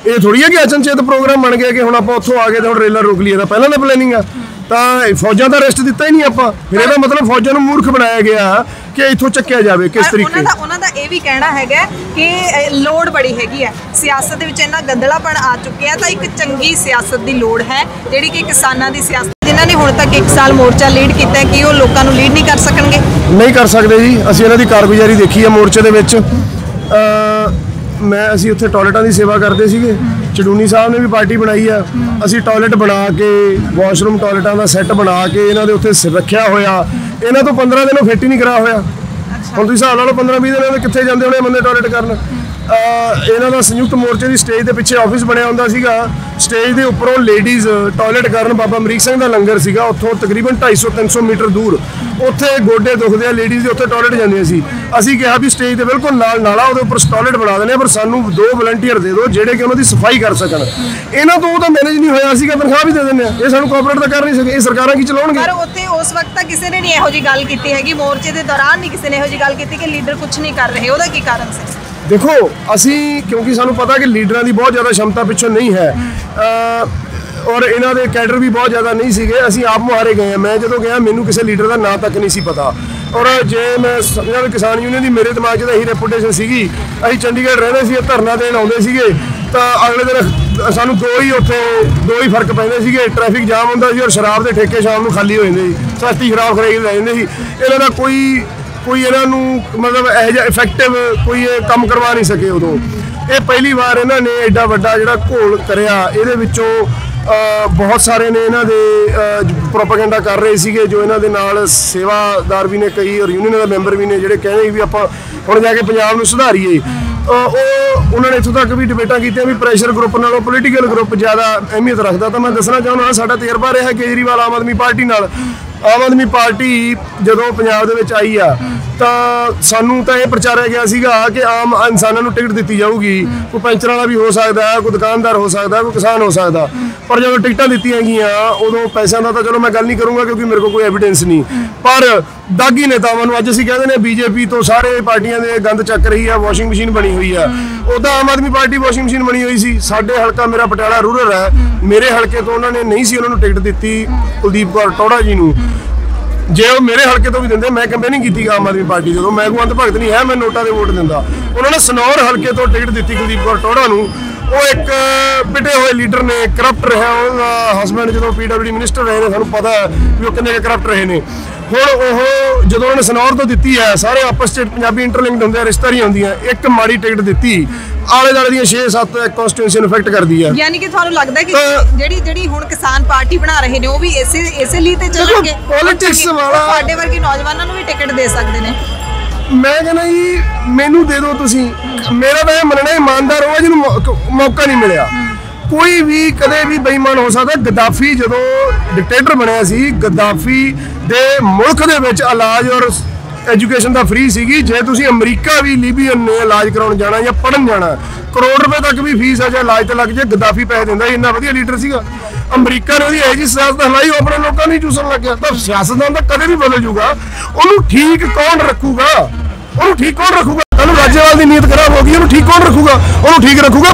ਇਹ ਥੋੜੀ ਹੈ ਕਿ ਅਚਨਚੇਤ ਪ੍ਰੋਗਰਾਮ ਬਣ ਗਿਆ ਕਿ ਹੁਣ ਆਪਾਂ ਉੱਥੋਂ ਆ ਗਏ ਤਾਂ ਹੁਣ ਰੇਲਾਂ ਰੋਕ ਲਈਏ, ਤਾਂ ਪਹਿਲਾਂ ਦਾ ਪਲੈਨਿੰਗ ਆ। ਤਾਂ ਫੌਜਾਂ ਦਾ ਰੈਸਟ ਦਿੱਤਾ ਹੀ ਨਹੀਂ ਆਪਾਂ। ਫਿਰ ਇਹਦਾ ਮਤਲਬ ਫੌਜਾਂ ਨੂੰ ਮੂਰਖ ਬਣਾਇਆ ਗਿਆ ਕਿ ਇੱਥੋਂ ਚੱਕਿਆ ਜਾਵੇ ਕਿਸ ਪਰ ਉਹਨਾਂ ਤਰੀਕੇ ਦਾ ਉਹਨਾਂ ਦਾ ਇਹ ਵੀ ਕਹਿਣਾ ਹੈਗਾ ਕਿ ਲੋੜ ਬੜੀ ਹੈਗੀ ਹੈ। ਸਿਆਸਤ ਦੇ ਵਿੱਚ ਇੰਨਾ ਗੰਦਲਾਪਣ ਆ ਚੁੱਕਿਆ ਤਾਂ ਇੱਕ ਚੰਗੀ ਸਿਆਸਤ ਦੀ ਲੋੜ ਹੈ ਜਿਹੜੀ ਕਿ ਕਿਸਾਨਾਂ ਦੀ ਸਿਆਸਤ ਜਿਨ੍ਹਾਂ ਨੇ ਹੁਣ ਤੱਕ 1 ਸਾਲ ਮੋਰਚਾ ਲੀਡ ਕੀਤਾ ਹੈ ਕਿ ਉਹ ਲੋਕਾਂ ਨੂੰ ਲੀਡ ਨਹੀਂ ਕਰ ਸਕਣਗੇ? ਨਹੀਂ ਕਰ ਸਕਦੇ ਜੀ। ਅਸੀਂ ਇਹਨਾਂ ਦੀ ਕਾਰਗੁਜ਼ਾਰੀ ਦੇਖੀ ਹੈ ਮੋਰਚੇ ਦੇ ਵਿੱਚ। ਮੈਂ ਅਸੀਂ ਉੱਥੇ ਟਾਇਲਟਾਂ ਦੀ ਸੇਵਾ ਕਰਦੇ ਸੀਗੇ। ਚੜੂਨੀ ਸਾਹਿਬ ਨੇ ਵੀ ਪਾਰਟੀ ਬਣਾਈ ਆ। ਅਸੀਂ ਟਾਇਲਟ ਬਣਾ ਕੇ ਵਾਸ਼ਰੂਮ ਟਾਇਲਟਾਂ ਦਾ ਸੈੱਟ ਬਣਾ ਕੇ ਇਹਨਾਂ ਦੇ ਸ- ਰੱਖਿਆ ਹੋਇਆ। ਇਹਨਾਂ ਤੋਂ 15 ਦਿਨੋਂ ਫਿੱਟ ਹੀ ਨਹੀਂ ਕਰਾ ਹੋਇਆ। ਹੁਣ ਤੁਸੀਂ ਹਿਸਾਬ ਲਾ ਲਓ 15 20 ਦਿਨਾਂ ਦੇ ਕਿੱਥੇ ਜਾਂਦੇ ਹੋਣੇ ਬੰਦੇ ਟਾਇਲਟ ਕਰਨ? ਇਹਨਾਂ ਦਾ ਸੰਯੁਕਤ ਮੋਰਚੇ ਦੀ ਸਟੇਜ ਦੇ ਪਿੱਛੇ ਆਫਿਸ ਬਣਿਆ ਹੁੰਦਾ ਸੀਗਾ। ਸਟੇਜ ਦੇ ਉੱਪਰੋਂ ਲੇਡੀਜ਼ ਟਾਇਲਟ ਕਰਨ ਬਾਬਾ ਅਮਰੀਕ ਸਿੰਘ ਦਾ ਲੰਗਰ ਸੀਗਾ। ਉੱਥੋਂ ਤਕਰੀਬਨ 250 300 ਮੀਟਰ ਦੂਰ। ਉੱਥੇ ਗੋਡੇ ਦੁਖਦੇ ਆ ਲੇਡੀਜ਼ ਦੇ ਉੱਥੇ ਟਾਇਲਟ ਜਾਂਦੀਆਂ ਸੀ ਅਸੀਂ। ਕਿਹਾ ਵੀ ਸਟੇਜ ਦੇ ਬਿਲਕੁਲ ਨਾਲ ਨਾਲਾ, ਉਹਦੇ ਉੱਪਰ ਟਾਇਲਟ ਬਣਾ ਦਿੰਦੇ ਆ, ਪਰ ਸਾਨੂੰ ਦੋ ਵਲੰਟੀਅਰ ਦੇ ਦਿਓ, ਜਿਹੜੇ ਕਿ ਉਹਨਾਂ ਦੀ ਸਫ਼ਾਈ ਕਰ ਸਕਣ। ਇਹਨਾਂ ਤੋਂ ਉਹ ਤਾਂ ਮੈਨੇਜ ਨਹੀਂ ਹੋਇਆ ਸੀਗਾ ਤਨਖਾਹ ਵੀ ਦੇ ਦਿੰਦੇ ਆ। ਇਹ ਸਾਨੂੰ ਕੋਆਪਰੇਟ ਤਾਂ ਕਰ ਨਹੀਂ ਸਕੇ। ਇਹ ਸਰਕਾਰਾਂ ਕੀ ਚਲਾਉਣਗੇ? ਪਰ ਉੱਥੇ ਉਸ ਵਕਤ ਤਾਂ ਕਿਸੇ ਨੇ ਨਹੀਂ ਇਹੋ ਜੀ ਗੱਲ ਕੀਤੀ ਹੈਗੀ। ਮੋਰਚੇ ਦੇ ਦੌਰਾਨ ਨਹੀਂ ਕਿਸੇ ਨੇ ਇਹੋ ਜੀ ਗੱਲ ਕੀਤੀ ਕਿ ਲੀਡਰ ਕੁਝ ਨਹੀਂ ਕਰ ਰਹੇ। ਉਹਦਾ ਕੀ ਕਾਰਨ ਸੀ? ਦੇਖੋ, ਅਸੀਂ, ਕਿਉਂਕਿ ਸਾਨੂੰ ਪਤਾ ਕਿ ਲੀਡਰਾਂ ਦੀ ਬਹੁਤ ਜ਼ਿਆਦਾ ਸਮਤਾ ਪਿੱਛੋਂ ਨਹੀਂ ਹੈ। ਔਰ ਇਹਨਾਂ ਦੇ ਕੈਡਰ ਵੀ ਬਹੁਤ ਜ਼ਿਆਦਾ ਨਹੀਂ ਸੀਗੇ। ਅਸੀਂ ਆਪ ਮੁਹਾਰੇ ਗਏ ਆ ਮੈਂ ਜਦੋਂ ਗਿਆ, ਮੈਨੂੰ ਕਿਸੇ ਲੀਡਰ ਦਾ ਨਾਂ ਤੱਕ ਨਹੀਂ ਸੀ ਪਤਾ। ਔਰ ਜੇ ਮੈਂ ਸਮਝਾਂ ਵੀ ਕਿਸਾਨ ਯੂਨੀਅਨ ਦੀ ਮੇਰੇ ਦਿਮਾਗ 'ਚ ਤਾਂ ਇਹੀ ਰੈਪੂਟੇਸ਼ਨ ਸੀਗੀ। ਅਸੀਂ ਚੰਡੀਗੜ੍ਹ ਰਹਿੰਦੇ ਸੀ ਧਰਨਾ ਦੇਣ ਆਉਂਦੇ ਸੀਗੇ। ਤਾਂ ਅਗਲੇ ਦਿਨ ਸਾਨੂੰ ਦੋ ਹੀ ਉੱਥੇ, ਦੋ ਹੀ ਫ਼ਰਕ ਪੈਂਦੇ ਸੀਗੇ। ਟ੍ਰੈਫਿਕ ਜਾਮ ਹੁੰਦਾ ਸੀ ਔਰ ਸ਼ਰਾਬ ਦੇ ਠੇਕੇ ਸ਼ਾਮ ਨੂੰ ਖਾਲੀ ਹੋ ਜਾਂਦੇ ਸੀ। ਸਸਤੀ ਸ਼ਰਾਬ ਖਰੀਦ ਲੈ ਜਾਂਦੇ ਸੀ। ਇਹਨਾਂ ਦਾ ਕੋਈ ਕੋਈ ਇਹਨਾਂ ਨੂੰ ਮਤਲਬ ਇਹੋ ਜਿਹਾ ਇਫੈਕਟਿਵ ਕੋਈ ਕੰਮ ਕਰਵਾ ਨਹੀਂ ਸਕੇ ਉਦੋਂ। ਇਹ ਪਹਿਲੀ ਵਾਰ ਇਹਨਾਂ ਨੇ ਐਡਾ ਵੱਡਾ ਜਿਹੜਾ ਘੋਲ ਕਰਿਆ, ਇਹਦੇ ਵਿੱਚੋਂ ਬਹੁਤ ਸਾਰੇ ਨੇ ਇਹਨਾਂ ਦੇ ਪ੍ਰੋਪਾਗੈਂਡਾ ਕਰ ਰਹੇ ਸੀਗੇ, ਜੋ ਇਹਨਾਂ ਦੇ ਨਾਲ ਸੇਵਾਦਾਰ ਵੀ ਨੇ ਕਈ ਔਰ ਯੂਨੀਅਨ ਦਾ ਮੈਂਬਰ ਵੀ ਨੇ, ਜਿਹੜੇ ਕਹਿੰਦੇ ਵੀ ਆਪਾਂ ਹੁਣ ਜਾ ਕੇ ਪੰਜਾਬ ਨੂੰ ਸੁਧਾਰੀਏ। ਉਹ ਉਹਨਾਂ ਨੇ ਇੱਥੋਂ ਤੱਕ ਵੀ ਡਿਬੇਟਾਂ ਕੀਤੀਆਂ ਵੀ ਪ੍ਰੈਸ਼ਰ ਗਰੁੱਪ ਨਾਲੋਂ ਪੋਲੀਟੀਕਲ ਗਰੁੱਪ ਜ਼ਿਆਦਾ ਅਹਿਮੀਅਤ ਰੱਖਦਾ। ਤਾਂ ਮੈਂ ਦੱਸਣਾ ਚਾਹੁੰਦਾ ਹਾਂ, ਸਾਡਾ ਤਜਰਬਾ ਰਿਹਾ ਕੇਜਰੀਵਾਲ ਆਮ ਆਦਮੀ ਪਾਰਟੀ ਨਾਲ। ਆਮ ਆਦਮੀ ਪਾਰਟੀ ਜਦੋਂ ਪੰਜਾਬ ਦੇ ਵਿੱਚ ਆਈ ਆ, ਤਾਂ ਸਾਨੂੰ ਤਾਂ ਇਹ ਪ੍ਰਚਾਰਿਆ ਗਿਆ ਸੀਗਾ ਕਿ ਆਮ ਇਨਸਾਨਾਂ ਨੂੰ ਟਿਕਟ ਦਿੱਤੀ ਜਾਊਗੀ। ਕੋਈ ਪੈਂਚਰ ਵਾਲਾ ਵੀ ਹੋ ਸਕਦਾ ਹੈ ਕੋਈ ਦੁਕਾਨਦਾਰ ਹੋ ਸਕਦਾ, ਕੋਈ ਕਿਸਾਨ ਹੋ ਸਕਦਾ। ਪਰ ਜਦੋਂ ਟਿਕਟਾਂ ਦਿੱਤੀਆਂ ਗਈਆਂ, ਉਦੋਂ ਪੈਸਿਆਂ ਦਾ ਤਾਂ ਚਲੋ ਮੈਂ ਗੱਲ ਨਹੀਂ ਕਰੂੰਗਾ ਕਿਉਂਕਿ ਮੇਰੇ ਕੋਲ ਕੋਈ ਐਵੀਡੈਂਸ ਨਹੀਂ। ਪਰ ਦਾਗੀ ਨੇਤਾਵਾਂ ਨੂੰ ਅੱਜ ਅਸੀਂ ਕਹਿੰਦੇ ਨੇ ਬੀਜੇਪੀ ਤੋਂ ਸਾਰੇ ਪਾਰਟੀਆਂ ਦੇ ਗੰਦ ਚੱਕ ਰਹੀ ਆ ਵਾਸ਼ਿੰਗ ਮਸ਼ੀਨ ਬਣੀ ਹੋਈ ਆ। ਉਹਦਾ Aam Aadmi party washing machine ਬਣੀ ਹੋਈ ਸੀ। ਸਾਡੇ ਹਲਕਾ ਮੇਰਾ ਪਟਿਆਲਾ ਰੂਰਲ ਹੈ ਮੇਰੇ ਹਲਕੇ ਤੋਂ ਉਹਨਾਂ ਨੇ ਨਹੀਂ ਸੀ ਉਹਨਾਂ ਨੂੰ ਟਿਕਟ ਦਿੱਤੀ ਕੁਲਦੀਪ ਕੌਰ ਟੋੜਾ ਜੀ ਨੂੰ। ਜੇ ਉਹ ਮੇਰੇ ਹਲਕੇ ਤੋਂ ਵੀ ਦਿੰਦੇ, ਮੈਂ ਕੈਂਪੇਨਿੰਗ ਕੀਤੀ ਆਮ ਆਦਮੀ ਪਾਰਟੀ ਜਦੋਂ। ਮੈਂ ਗੁਆਂਤ ਭਗਤ ਨਹੀਂ ਹੈ, ਮੈਂ ਨੋਟਾਂ ਦੇ ਵੋਟ ਦਿੰਦਾ। ਉਹਨਾਂ ਨੇ ਸਨੌਰ ਹਲਕੇ ਤੋਂ ਟਿਕਟ ਦਿੱਤੀ ਕੁਲਦੀਪ ਕੌਰ ਟੋੜਾ ਨੂੰ। ਉਹ ਇੱਕ ਪਿਟੇ ਹੋਏ ਲੀਡਰ ਨੇ ਕਰਪਟ ਰਿਹਾ। ਉਹਦਾ ਹਸਬੰਡ ਜਦੋਂ ਪੀਡਬਲਯੂ ਮਿਨਿਸਟਰ ਰਹੇ ਨੇ ਸਾਨੂੰ ਪਤਾ ਹੈ ਵੀ ਉਹ ਕਿੰਨੇ ਕਰਪਟ ਰਹੇ ਨੇ। ਹੁਣ ਉਹ ਜਦੋਂ ਉਹਨਾਂ ਨੇ ਸਨੌਰ ਤੋਂ ਦਿੱਤੀ ਹੈ ਸਾਰੇ ਆਪਸ ਚ ਪੰਜਾਬੀ ਇੰਟਰਲਿੰਕਡ ਹੁੰਦੇ ਆ ਰਿਸ਼ਤੇਦਾਰੀਆਂ ਹੁੰਦੀਆਂ। ਇੱਕ ਮਾੜੀ ਟਿਕਟ ਦਿੱਤੀ ਆਲੇ ਦੁਆਲੇ ਦੀਆਂ 6-7 ਕਨਸਟੀਟਿਊਂਸੀ ਨੂੰ ਇਫੈਕਟ ਕਰਦੀ ਹੈ। ਯਾਨੀ ਕਿ ਤੁਹਾਨੂੰ ਲੱਗਦਾ ਹੈ ਕਿ ਜਿਹੜੀ ਜਿਹੜੀ ਹੁਣ ਕਿਸਾਨ ਪਾਰਟੀ ਬਣਾ ਰਹੇ ਨੇ ਉਹ ਵੀ ਇਸੇ ਇਸੇ ਲਈ ਤੇ ਚੱਲਣਗੇ ਉਹ ਵਾਲਾ- ਤੁਹਾਡੇ ਵਰਗੇ ਨੌਜਵਾਨਾਂ ਨੂੰ ਵੀ ਟਿਕਟ ਦੇ ਸਕਦੇ ਨੇ। ਮੈਂ ਕਹਿੰਦਾ ਜੀ ਮੈਨੂੰ ਦੇ ਦਿਓ ਤੁਸੀਂ। ਮੇਰਾ ਤਾਂ ਇਹ ਮੰਨਣਾ ਇਮਾਨਦਾਰ ਹੋਵੇ ਜਿਹਨੂੰ ਮੌਕਾ ਨਹੀਂ ਮਿਲਿਆ। ਕੋਈ ਵੀ ਕਦੇ ਵੀ ਬੇਈਮਾਨ ਹੋ ਸਕਦਾ। ਗਦਾਫੀ ਜਦੋਂ ਡਿਕਟੇਟਰ ਬਣਿਆ ਸੀ, ਗਦਾਫੀ ਦੇ ਮੁਲਕ ਦੇ ਵਿੱਚ ਇਲਾਜ ਔਰ ਐਜੂਕੇਸ਼ਨ ਦਾ ਫ੍ਰੀ ਸੀਗੀ। ਜੇ ਤੁਸੀਂ ਅਮਰੀਕਾ ਵੀ ਲੀਬੀਅਨ ਨੇ ਇਲਾਜ ਕਰਾਉਣ ਜਾਣਾ ਜਾਂ ਪੜਨ ਜਾਣਾ, ਕਰੋੜ ਰੁਪਏ ਤੱਕ ਵੀ ਫੀਸ ਆ ਜਾਂ ਇਲਾਜ ਤੇ ਲੱਗ ਜੇ, ਗਦਾਫੀ ਪੈਸੇ ਦਿੰਦਾ ਇੰਨਾ ਵਧੀਆ ਲੀਡਰ ਸੀਗਾ। ਅਮਰੀਕਾ ਨੇ ਉਹਦੀ ਇਹੋ ਜਿਹੀ ਸਿਆਸਤ ਹਲਾਈ, ਉਹ ਆਪਣੇ ਲੋਕਾਂ ਨੂੰ ਹੀ ਚੂਸਣ ਲੱਗਿਆ। ਤਾਂ ਸਿਆਸਤਦਾਨ ਦਾ ਕਦੇ ਵੀ ਬਦਲ ਜੂਗਾ। ਉਹਨੂੰ ਠੀਕ ਕੌਣ ਰੱਖੂਗਾ? ਉਹਨੂੰ ਠੀਕ ਕੌਣ ਰੱਖੂਗਾ? ਤੁਹਾਨੂੰ ਰਾਜੇਵਾਲ ਦੀ ਨੀਅਤ ਖਰਾਬ ਹੋ ਗਈ ਉਹਨੂੰ ਠੀਕ ਕੌਣ ਰੱਖੂਗਾ? ਉਹਨੂੰ ਠੀਕ ਰੱਖੂਗਾ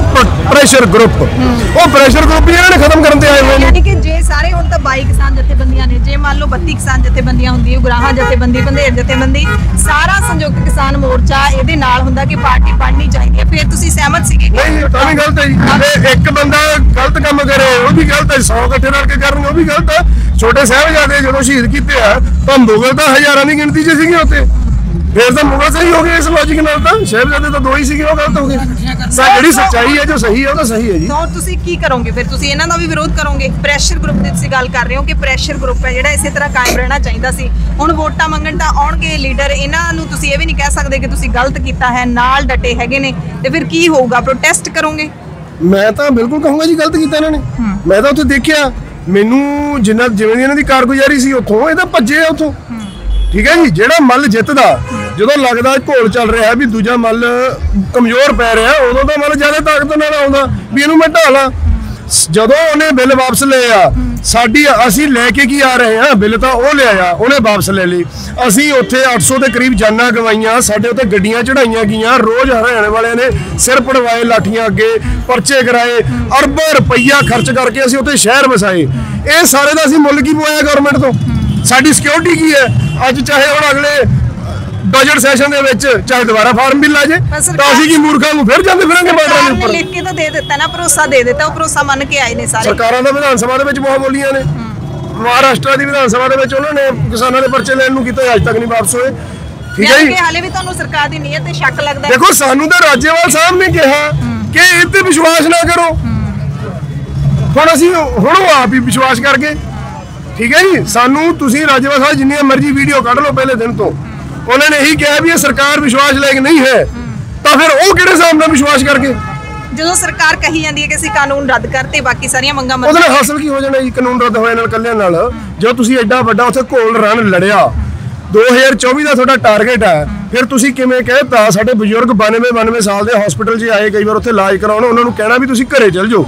ਪ੍ਰੈਸ਼ਰ ਗਰੁੱਪ ਉਹ ਪ੍ਰੈਸ਼ਰ ਗਰੁੱਪ ਹੀ ਇਹਨਾਂ ਨੇ ਖਤਮ ਕਰਨ ਤੇ ਆਏ ਹੋਏ ਨੇ। ਯਾਨੀ ਕਿ ਜੇ ਸਾਰੇ ਹੁਣ ਤਾਂ 22 ਕਿਸਾਨ ਜਥੇਬੰਦੀਆਂ ਨੇ ਜੇ ਮੰਨ ਲਓ 32 ਕਿਸਾਨ ਜਥੇਬੰਦੀਆਂ ਹੁੰਦੀਆਂ ਉਗਰਾਹਾਂ ਜਥੇਬੰਦੀ ਬੰਦੇਰ ਜਥੇਬੰਦੀ ਸਾਰਾ ਸੰਯੁਕਤ ਕਿਸਾਨ ਮੋਰਚਾ ਇਹਦੇ ਨਾਲ ਹੁੰਦਾ ਕਿ ਪਾਰਟੀ ਪੜਨੀ ਚਾਹੀਦੀ ਹੈ। ਫਿਰ ਤੁਸੀਂ ਸਹਿਮਤ ਸੀਗੇ ਨਹੀਂ ਤਾਂ ਵੀ ਗਲਤ ਹੈ ਜੀ। ਜੇ ਇੱਕ ਬੰਦਾ ਗਲਤ ਕੰਮ ਕਰੇ ਉਹ ਵੀ ਗਲਤ ਹੈ। 100 ਇਕੱਠੇ ਰਲ ਕੇ ਕਰਨਗੇ ਉਹ ਵੀ ਗਲਤ ਹੈ। ਛੋਟੇ ਸਾਹਿਬਜ਼ਾਦੇ ਜਦੋਂ ਸ਼ਹੀਦ ਕੀਤੇ ਆ ਤਾਂ ਮੁਗਲ ਤਾਂ ਹਜ਼ਾਰਾਂ ਦੀ ਗਿਣਤੀ 'ਚ ਸੀਗੇ ਉੱਥੇ। ਫਿਰ ਤਾਂ ਮੁਗਲ ਸਹੀ ਹੋ ਗਏ ਇਸ ਲੌਜੀਕ ਨਾਲ ਤਾਂ। ਸਾਹਿਬਜ਼ਾਦੇ ਤਾਂ ਦੋ ਹੀ ਸੀਗੇ ਉਹ ਗਲਤ ਹੋ ਗਏ। ਤਾਂ ਜਿਹੜੀ ਸੱਚਾਈ ਹੈ ਜੋ ਸਹੀ ਹੈ ਉਹ ਤਾਂ ਸਹੀ ਹੈ ਜੀ। ਤਾਂ ਤੁਸੀਂ ਕੀ ਕਰੋਗੇ ਫਿਰ? ਤੁਸੀਂ ਇਹਨਾਂ ਦਾ ਵੀ ਵਿਰੋਧ ਕਰੋਗੇ? ਪ੍ਰੈਸ਼ਰ ਗਰੁੱਪ ਦੀ ਤੁਸੀਂ ਗੱਲ ਕਰ ਰਹੇ ਹੋ ਕਿ ਪ੍ਰੈਸ਼ਰ ਗਰੁੱਪ ਹੈ ਜਿਹੜਾ ਇਸੇ ਤਰ੍ਹਾਂ ਕਾਇਮ ਰਹਿਣਾ ਚਾਹੀਦਾ ਸੀ। ਹੁਣ ਵੋਟਾਂ ਮੰਗਣ ਤਾਂ ਆਉਣਗੇ ਲੀਡਰ ਇਹਨਾਂ ਨੂੰ ਤੁਸੀਂ ਇਹ ਵੀ ਨਹੀਂ ਕਹਿ ਸਕਦੇ ਕਿ ਤੁਸੀਂ ਗਲਤ ਕੀਤਾ ਹੈ ਨਾਲ ਡਟੇ ਹੈਗੇ ਨੇ। ਤੇ ਫਿਰ ਕੀ ਹੋਊਗਾ? ਪ੍ਰੋਟੈਸਟ ਕਰੋਗੇ? ਮੈਂ ਤਾਂ ਬਿਲਕੁਲ ਕਹੂੰਗਾ ਜੀ ਗਲਤ ਕੀਤਾ ਇਹਨਾਂ ਨੇ। ਮੈਂ ਤਾਂ ਉੱਥੇ ਦੇਖਿਆ ਮੈਨੂੰ ਜਿੰਨਾ ਜਿਵੇਂ ਦੀ ਇਹਨਾਂ ਦੀ ਕਾਰਗੁਜ਼ਾਰੀ ਸੀ ਉੱਥੋਂ ਇਹ ਤਾਂ ਭੱਜੇ ਆ ਉੱਥੋਂ। ਠੀਕ ਹੈ ਜੀ? ਜਿਹੜਾ ਮੱਲ ਜਿੱਤਦਾ, ਜਦੋਂ ਲੱਗਦਾ ਘੋਲ ਚੱਲ ਰਿਹਾ ਵੀ ਦੂਜਾ ਮੱਲ ਕਮਜ਼ੋਰ ਪੈ ਰਿਹਾ, ਉਦੋਂ ਤਾਂ ਮੱਲ ਜ਼ਿਆਦਾ ਤਾਕਤ ਨਾਲ ਆਉਂਦਾ ਵੀ ਇਹਨੂੰ ਮੈਂ ਢਾਲਾਂ। ਸ- ਜਦੋਂ ਉਹਨੇ ਬਿੱਲ ਵਾਪਸ ਲਏ ਆ, ਸਾਡੀ ਅਸੀਂ ਲੈ ਕੇ ਕੀ ਆ ਰਹੇ ਆ ਬਿੱਲ ਤਾਂ ਉਹ ਲਿਆਇਆ, ਉਹਨੇ ਵਾਪਸ ਲੈ ਲਈ। ਅਸੀਂ ਉੱਥੇ 800 ਦੇ ਕਰੀਬ ਜਾਨਾਂ ਗਵਾਈਆਂ, ਸਾਡੇ ਉੱਤੇ ਗੱਡੀਆਂ ਚੜਾਈਆਂ ਗਈਆਂ, ਰੋਜ਼ ਹਰਿਆਣੇ ਵਾਲਿਆਂ ਨੇ ਸਿਰ ਪੜਵਾਏ ਲਾਠੀਆਂ ਅੱਗੇ, ਪਰਚੇ ਕਰਾਏ, ਅਰਬਾਂ ਰੁਪਈਆ ਖਰਚ ਕਰਕੇ ਅਸੀਂ ਉੱਥੇ ਸ਼ਹਿਰ ਵਸਾਏ। ਇਹ ਸਾਰੇ ਦਾ ਅਸੀਂ ਮੁੱਲ ਕੀ ਪਵਾਇਆ ਗਵਰਨਮੈਂਟ ਤੋਂ? ਸਾਡੀ ਸਿਕਿਉਰਿਟੀ ਕੀ ਹੈ? ਅੱਜ ਚਾਹੇ ਹੁਣ ਅਗਲੇ ਬਜਟ ਸੈਸ਼ਨ ਦੇ ਵਿੱਚ ਚਾਹੇ ਦੁਬਾਰਾ ਫਾਰਮ ਬਿੱਲ ਆ ਜੇ ਤਾਂ ਸਰਕਾਰ- ਅਸੀਂ ਕੀ ਮੂਰਖਾਂ ਨੂੰ ਫਿਰ ਜਾਂਦੇ ਫਿਰਾਂਗੇ ਬਾਰਡਰਾਂ ਸਰਕਾਰ ਦੇ ਨੇ ਉੱਪਰ? ਲਿਖ ਕੇ ਤਾਂ ਦੇ ਦਿੱਤਾ ਨਾ ਭਰੋਸਾ ਦੇ ਦਿੱਤਾ ਉਹ ਭਰੋਸਾ ਮੰਨ ਕੇ ਆਏ ਨੇ ਸਾਰੇ। ਸਰਕਾਰਾਂ ਦਾ ਵਿਧਾਨ ਸਭਾ ਦੇ ਵਿੱਚ ਬਹੁਤ ਬੋਲੀਆਂ ਨੇ। ਮਹਾਰਾਸ਼ਟਰ ਦੀ ਵਿਧਾਨ ਸਭਾ ਦੇ ਵਿੱਚ ਉਹਨਾਂ ਨੇ ਕਿਸਾਨਾਂ ਦੇ ਪਰਚੇ ਲੈਣ ਨੂੰ ਕੀਤਾ ਅੱਜ ਤੱਕ ਨਹੀਂ ਵਾਪਸ ਹੋਏ। ਠੀਕ ਹੈ ਯਾਨੀ ਜੀ? ਕਿ ਹਾਲੇ ਵੀ ਤੁਹਾਨੂੰ ਸਰਕਾਰ ਦੀ ਨੀਅਤ ਤੇ ਸ਼ੱਕ ਲੱਗਦਾ ਹੈ। ਦੇਖੋ ਸਾਨੂੰ ਤਾਂ ਰਾਜੇਵਾਲ ਸਾਹਿਬ ਨੇ ਕਿਹਾ ਕਿ ਇਹ ਤੇ ਵਿਸ਼ਵਾਸ ਨਾ ਕਰੋ। ਹੁਣ ਅਸੀਂ ਹੁਣ ਉਹ ਆਪ ਹੀ ਵਿਸ਼ਵਾਸ ਕਰ ਗਏ ਠੀਕ ਹੈ ਜੀ? ਸਾਨੂੰ ਤੁਸੀਂ ਰਾਜੇਵਾਲ ਸਾਹਿਬ ਜਿੰਨੀਆਂ ਮਰਜ਼ੀ ਵੀਡੀਓ ਕੱਢ ਲਓ ਪਹਿਲੇ ਦਿਨ ਤੋਂ। ਉਹਨਾਂ ਨੇ ਇਹੀ ਕਿਹਾ ਵੀ ਇਹ ਸਰਕਾਰ ਵਿਸ਼ਵਾਸ ਲਾਇਕ ਨਹੀਂ ਹੈ ਤਾਂ ਫਿਰ ਉਹ ਕਿਹੜੇ ਹਿਸਾਬ ਨਾਲ ਵਿਸ਼ਵਾਸ ਕਰਕੇ? ਜਦੋਂ ਸਰਕਾਰ ਕਹੀ ਜਾਂਦੀ ਹੈ ਕਿ ਅਸੀਂ ਕਾਨੂੰਨ ਰੱਦ ਕਰਤੇ ਬਾਕੀ ਸਾਰੀਆਂ ਮੰਗਾਂ ਮੰਨ ਉਹਦੇ ਨਾਲ ਹਾਸਲ ਕੀ ਹੋ ਜਾਣਾ ਜੀ ਕਾਨੂੰਨ ਰੱਦ ਹੋਏ ਨਾਲ ਕੱਲਿਆਂ ਨਾਲ? ਜੋ ਤੁਸੀਂ ਐਡਾ ਵੱਡਾ ਉੱਥੇ ਘੋਲ ਰਨ ਲੜਿਆ 2024 ਦਾ ਤੁਹਾਡਾ ਟਾਰਗੇਟ ਹੈ ਫਿਰ ਤੁਸੀਂ ਕਿਵੇਂ ਕਹਿਤਾ? ਸਾਡੇ ਬਜ਼ੁਰਗ 92 92 ਸਾਲ ਦੇ ਹਸਪੀਟਲ 'ਚ ਆਏ ਕਈ ਵਾਰ ਉੱਥੇ ਇਲਾਜ ਕਰਾਉਣ ਉਹਨਾਂ ਨੂੰ ਕਹਿਣਾ ਵੀ ਤੁਸੀਂ ਘਰੇ ਚਲ ਜਾਓ।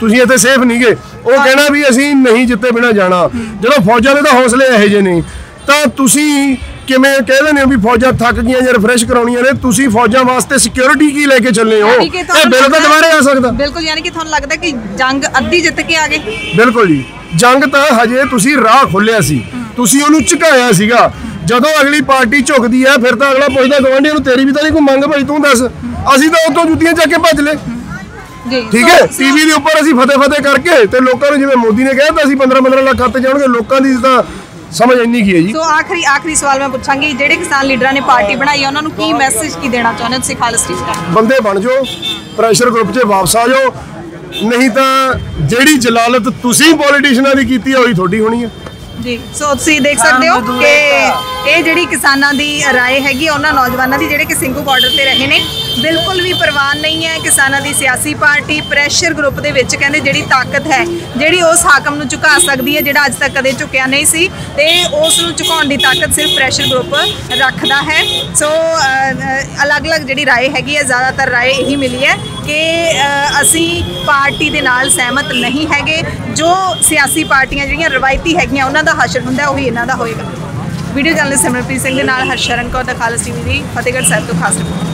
ਤੁਸੀਂ ਇੱਥੇ ਸੇਫ ਨਹੀਂਗੇ ਉਹ ਕਹਿਣਾ ਵੀ ਅਸੀਂ ਨਹੀਂ ਜਿੱਤੇ ਬਿਨਾ ਜਾਣਾ। ਜਦੋਂ ਫੌਜਾਂ ਦੇ ਤਾਂ ਹੌਸਲੇ ਇਹੋ ਜਿਹੇ ਨੇ ਤਾਂ ਤੁਸੀਂ ਕਿਵੇਂ ਕਹਿ ਦਿੰਦੇ ਹੋ ਵੀ ਫੌਜਾਂ ਥੱਕ ਗਈਆਂ ਜਾਂ ਰਿਫਰੈਸ਼ ਕਰਾਉਣੀਆਂ ਨੇ? ਤੁਸੀਂ ਫੌਜਾਂ ਵਾਸਤੇ ਸਿਕਿਉਰਿਟੀ ਕੀ ਲੈ ਕੇ ਚੱਲੇ ਹੋ? ਇਹ ਬਿੱਲ ਤਾਂ ਦੁਬਾਰੇ ਆ ਸਕਦਾ। ਬਿਲਕੁਲ ਯਾਨੀ ਕਿ ਤੁਹਾਨੂੰ ਲੱਗਦਾ ਕਿ ਜੰਗ ਅੱਧੀ ਜਿੱਤ ਕੇ ਆ ਗਏ? ਬਿਲਕੁਲ ਜੀ। ਜੰਗ ਤਾਂ ਹਜੇ ਤੁਸੀਂ ਰਾਹ ਖੋਲਿਆ ਸੀ। ਤੁਸੀਂ ਉਹਨੂੰ ਝੁਕਾਇਆ ਸੀਗਾ। ਜਦੋਂ ਅਗਲੀ ਪਾਰਟੀ ਝੁਕਦੀ ਹੈ ਫਿਰ ਤਾਂ ਅਗਲਾ ਪੁੱਛਦਾ ਗਵਾਂਢੀਆਂ ਨੂੰ ਤੇਰੀ ਵੀ ਤਾਂ ਨਹੀਂ ਕੋਈ ਮੰਗ ਭਾਈ ਤੂੰ ਦੱਸ। ਅਸੀਂ ਤਾਂ ਉਤੋਂ ਜੁੱਤੀਆਂ ਚੱਕ ਕੇ ਭੱਜ ਲਏ। ਠੀਕ ਸੋ- ਹੈ ਸੋ- ਟੀਵੀ ਦੇ ਉੱਪਰ ਅਸੀਂ ਫਤਿਹ ਫਤਿਹ ਕਰਕੇ ਤੇ ਲੋਕਾਂ ਨੂੰ ਜਿਵੇਂ ਮੋਦੀ ਨੇ ਕਹਿਤਾ ਅਸੀਂ 15 15 ਲੱਖ ਖਾਤੇ ਜਾਣਗੇ ਲੋਕਾਂ ਦੀ ਤਾਂ ਸਮਝ ਇੰਨੀ ਕੀ ਹੈ ਜੀ ਸੋ ਆਖਰੀ ਆਖਰੀ ਸਵਾਲ ਮੈਂ ਪੁੱਛਾਂਗੀ ਜਿਹੜੇ ਕਿਸਾਨ ਲੀਡਰਾਂ ਨੇ ਪਾਰਟੀ ਬਣਾਈ ਹੈ ਉਹਨਾਂ ਨੂੰ ਕੀ ਮੈਸੇਜ ਕੀ ਦੇਣਾ ਚਾਹੁੰਦੇ ਹੋ ਤੁਸੀਂ ਖਾਲਸਾ ਟੀਚਰ ਬੰਦੇ ਬਣ ਜਾਓ ਪ੍ਰੈਸ਼ਰ ਗਰੁੱਪ 'ਚ ਵਾਪਸ ਆ ਜਾਓ ਨਹੀਂ ਤਾਂ ਜਿਹੜੀ ਜਲਾਲਤ ਤੁਸੀਂ ਪੋਲੀਟੀਸ਼ੀਅਨਾਂ ਦੀ ਕੀਤੀ ਹੈ ਉਹੀ ਤੁਹਾਡੀ ਹੋਣੀ ਹੈ ਜੀ ਸੋ ਤੁਸੀਂ ਦੇਖ ਸਕਦੇ ਹੋ ਕਿ ਇਹ ਜਿਹੜੀ ਕਿਸਾਨਾਂ ਦੀ رائے ਹੈਗੀ ਆ ਉਹਨਾਂ ਨੌਜਵਾਨਾਂ ਦੀ ਜਿਹੜੇ ਕਿ ਸਿੰਘੂ ਬਾਰਡਰ ਤੇ ਰਹੇ ਨੇ ਬਿਲਕੁਲ ਵੀ ਪਰਵਾਹ ਨਹੀਂ ਹੈ ਕਿਸਾਨਾਂ ਦੀ ਸਿਆਸੀ ਪਾਰਟੀ ਪ੍ਰੈਸ਼ਰ ਗਰੁੱਪ ਦੇ ਵਿੱਚ ਕਹਿੰਦੇ ਜਿਹੜੀ ਤਾਕਤ ਹੈ ਜਿਹੜੀ ਉਸ ਹਾਕਮ ਨੂੰ ਝੁਕਾ ਸਕਦੀ ਹੈ ਜਿਹੜਾ ਅੱਜ ਤੱਕ ਕਦੇ ਝੁਕਿਆ ਨਹੀਂ ਸੀ ਤੇ ਉਸ ਨੂੰ ਝੁਕਾਉਣ ਦੀ ਤਾਕਤ ਸਿਰਫ ਪ੍ਰੈਸ਼ਰ ਗਰੁੱਪ ਰੱਖਦਾ ਹੈ ਸੋ ਅ, ਅ, ਅਲੱਗ-ਅਲੱਗ ਜਿਹੜੀ رائے ਹੈਗੀ ਹੈ ਜ਼ਿਆਦਾਤਰ رائے ਇਹੀ ਮਿਲੀ ਹੈ ਕਿ ਅ, ਅਸੀਂ ਪਾਰਟੀ ਦੇ ਨਾਲ ਸਹਿਮਤ ਨਹੀਂ ਹੈਗੇ ਜੋ ਸਿਆਸੀ ਪਾਰਟੀਆਂ ਜਿਹੜੀਆਂ ਰਵਾਇਤੀ ਹੈਗੀਆਂ ਉਹਨਾਂ ਦਾ ਹਸ਼ਰ ਹੁੰਦਾ ਉਹੀ ਇਹਨਾਂ ਦਾ ਹੋਏਗਾ ਵੀਡੀਓ ਜਰਨਲਿਸਟ ਸਿਮਰਪ੍ਰੀਤ ਸਿੰਘ ਦੇ ਨਾਲ ਹਰਸ਼ਰਨ ਕੌਰ ਦਾ ਖਾਲਸਾ ਟੀਵੀ ਦੀ ਫਤਿਹਗੜ੍ਹ ਸਾਹਿਬ ਤੋਂ ਖਾਸ ਰਿਪੋਰਟ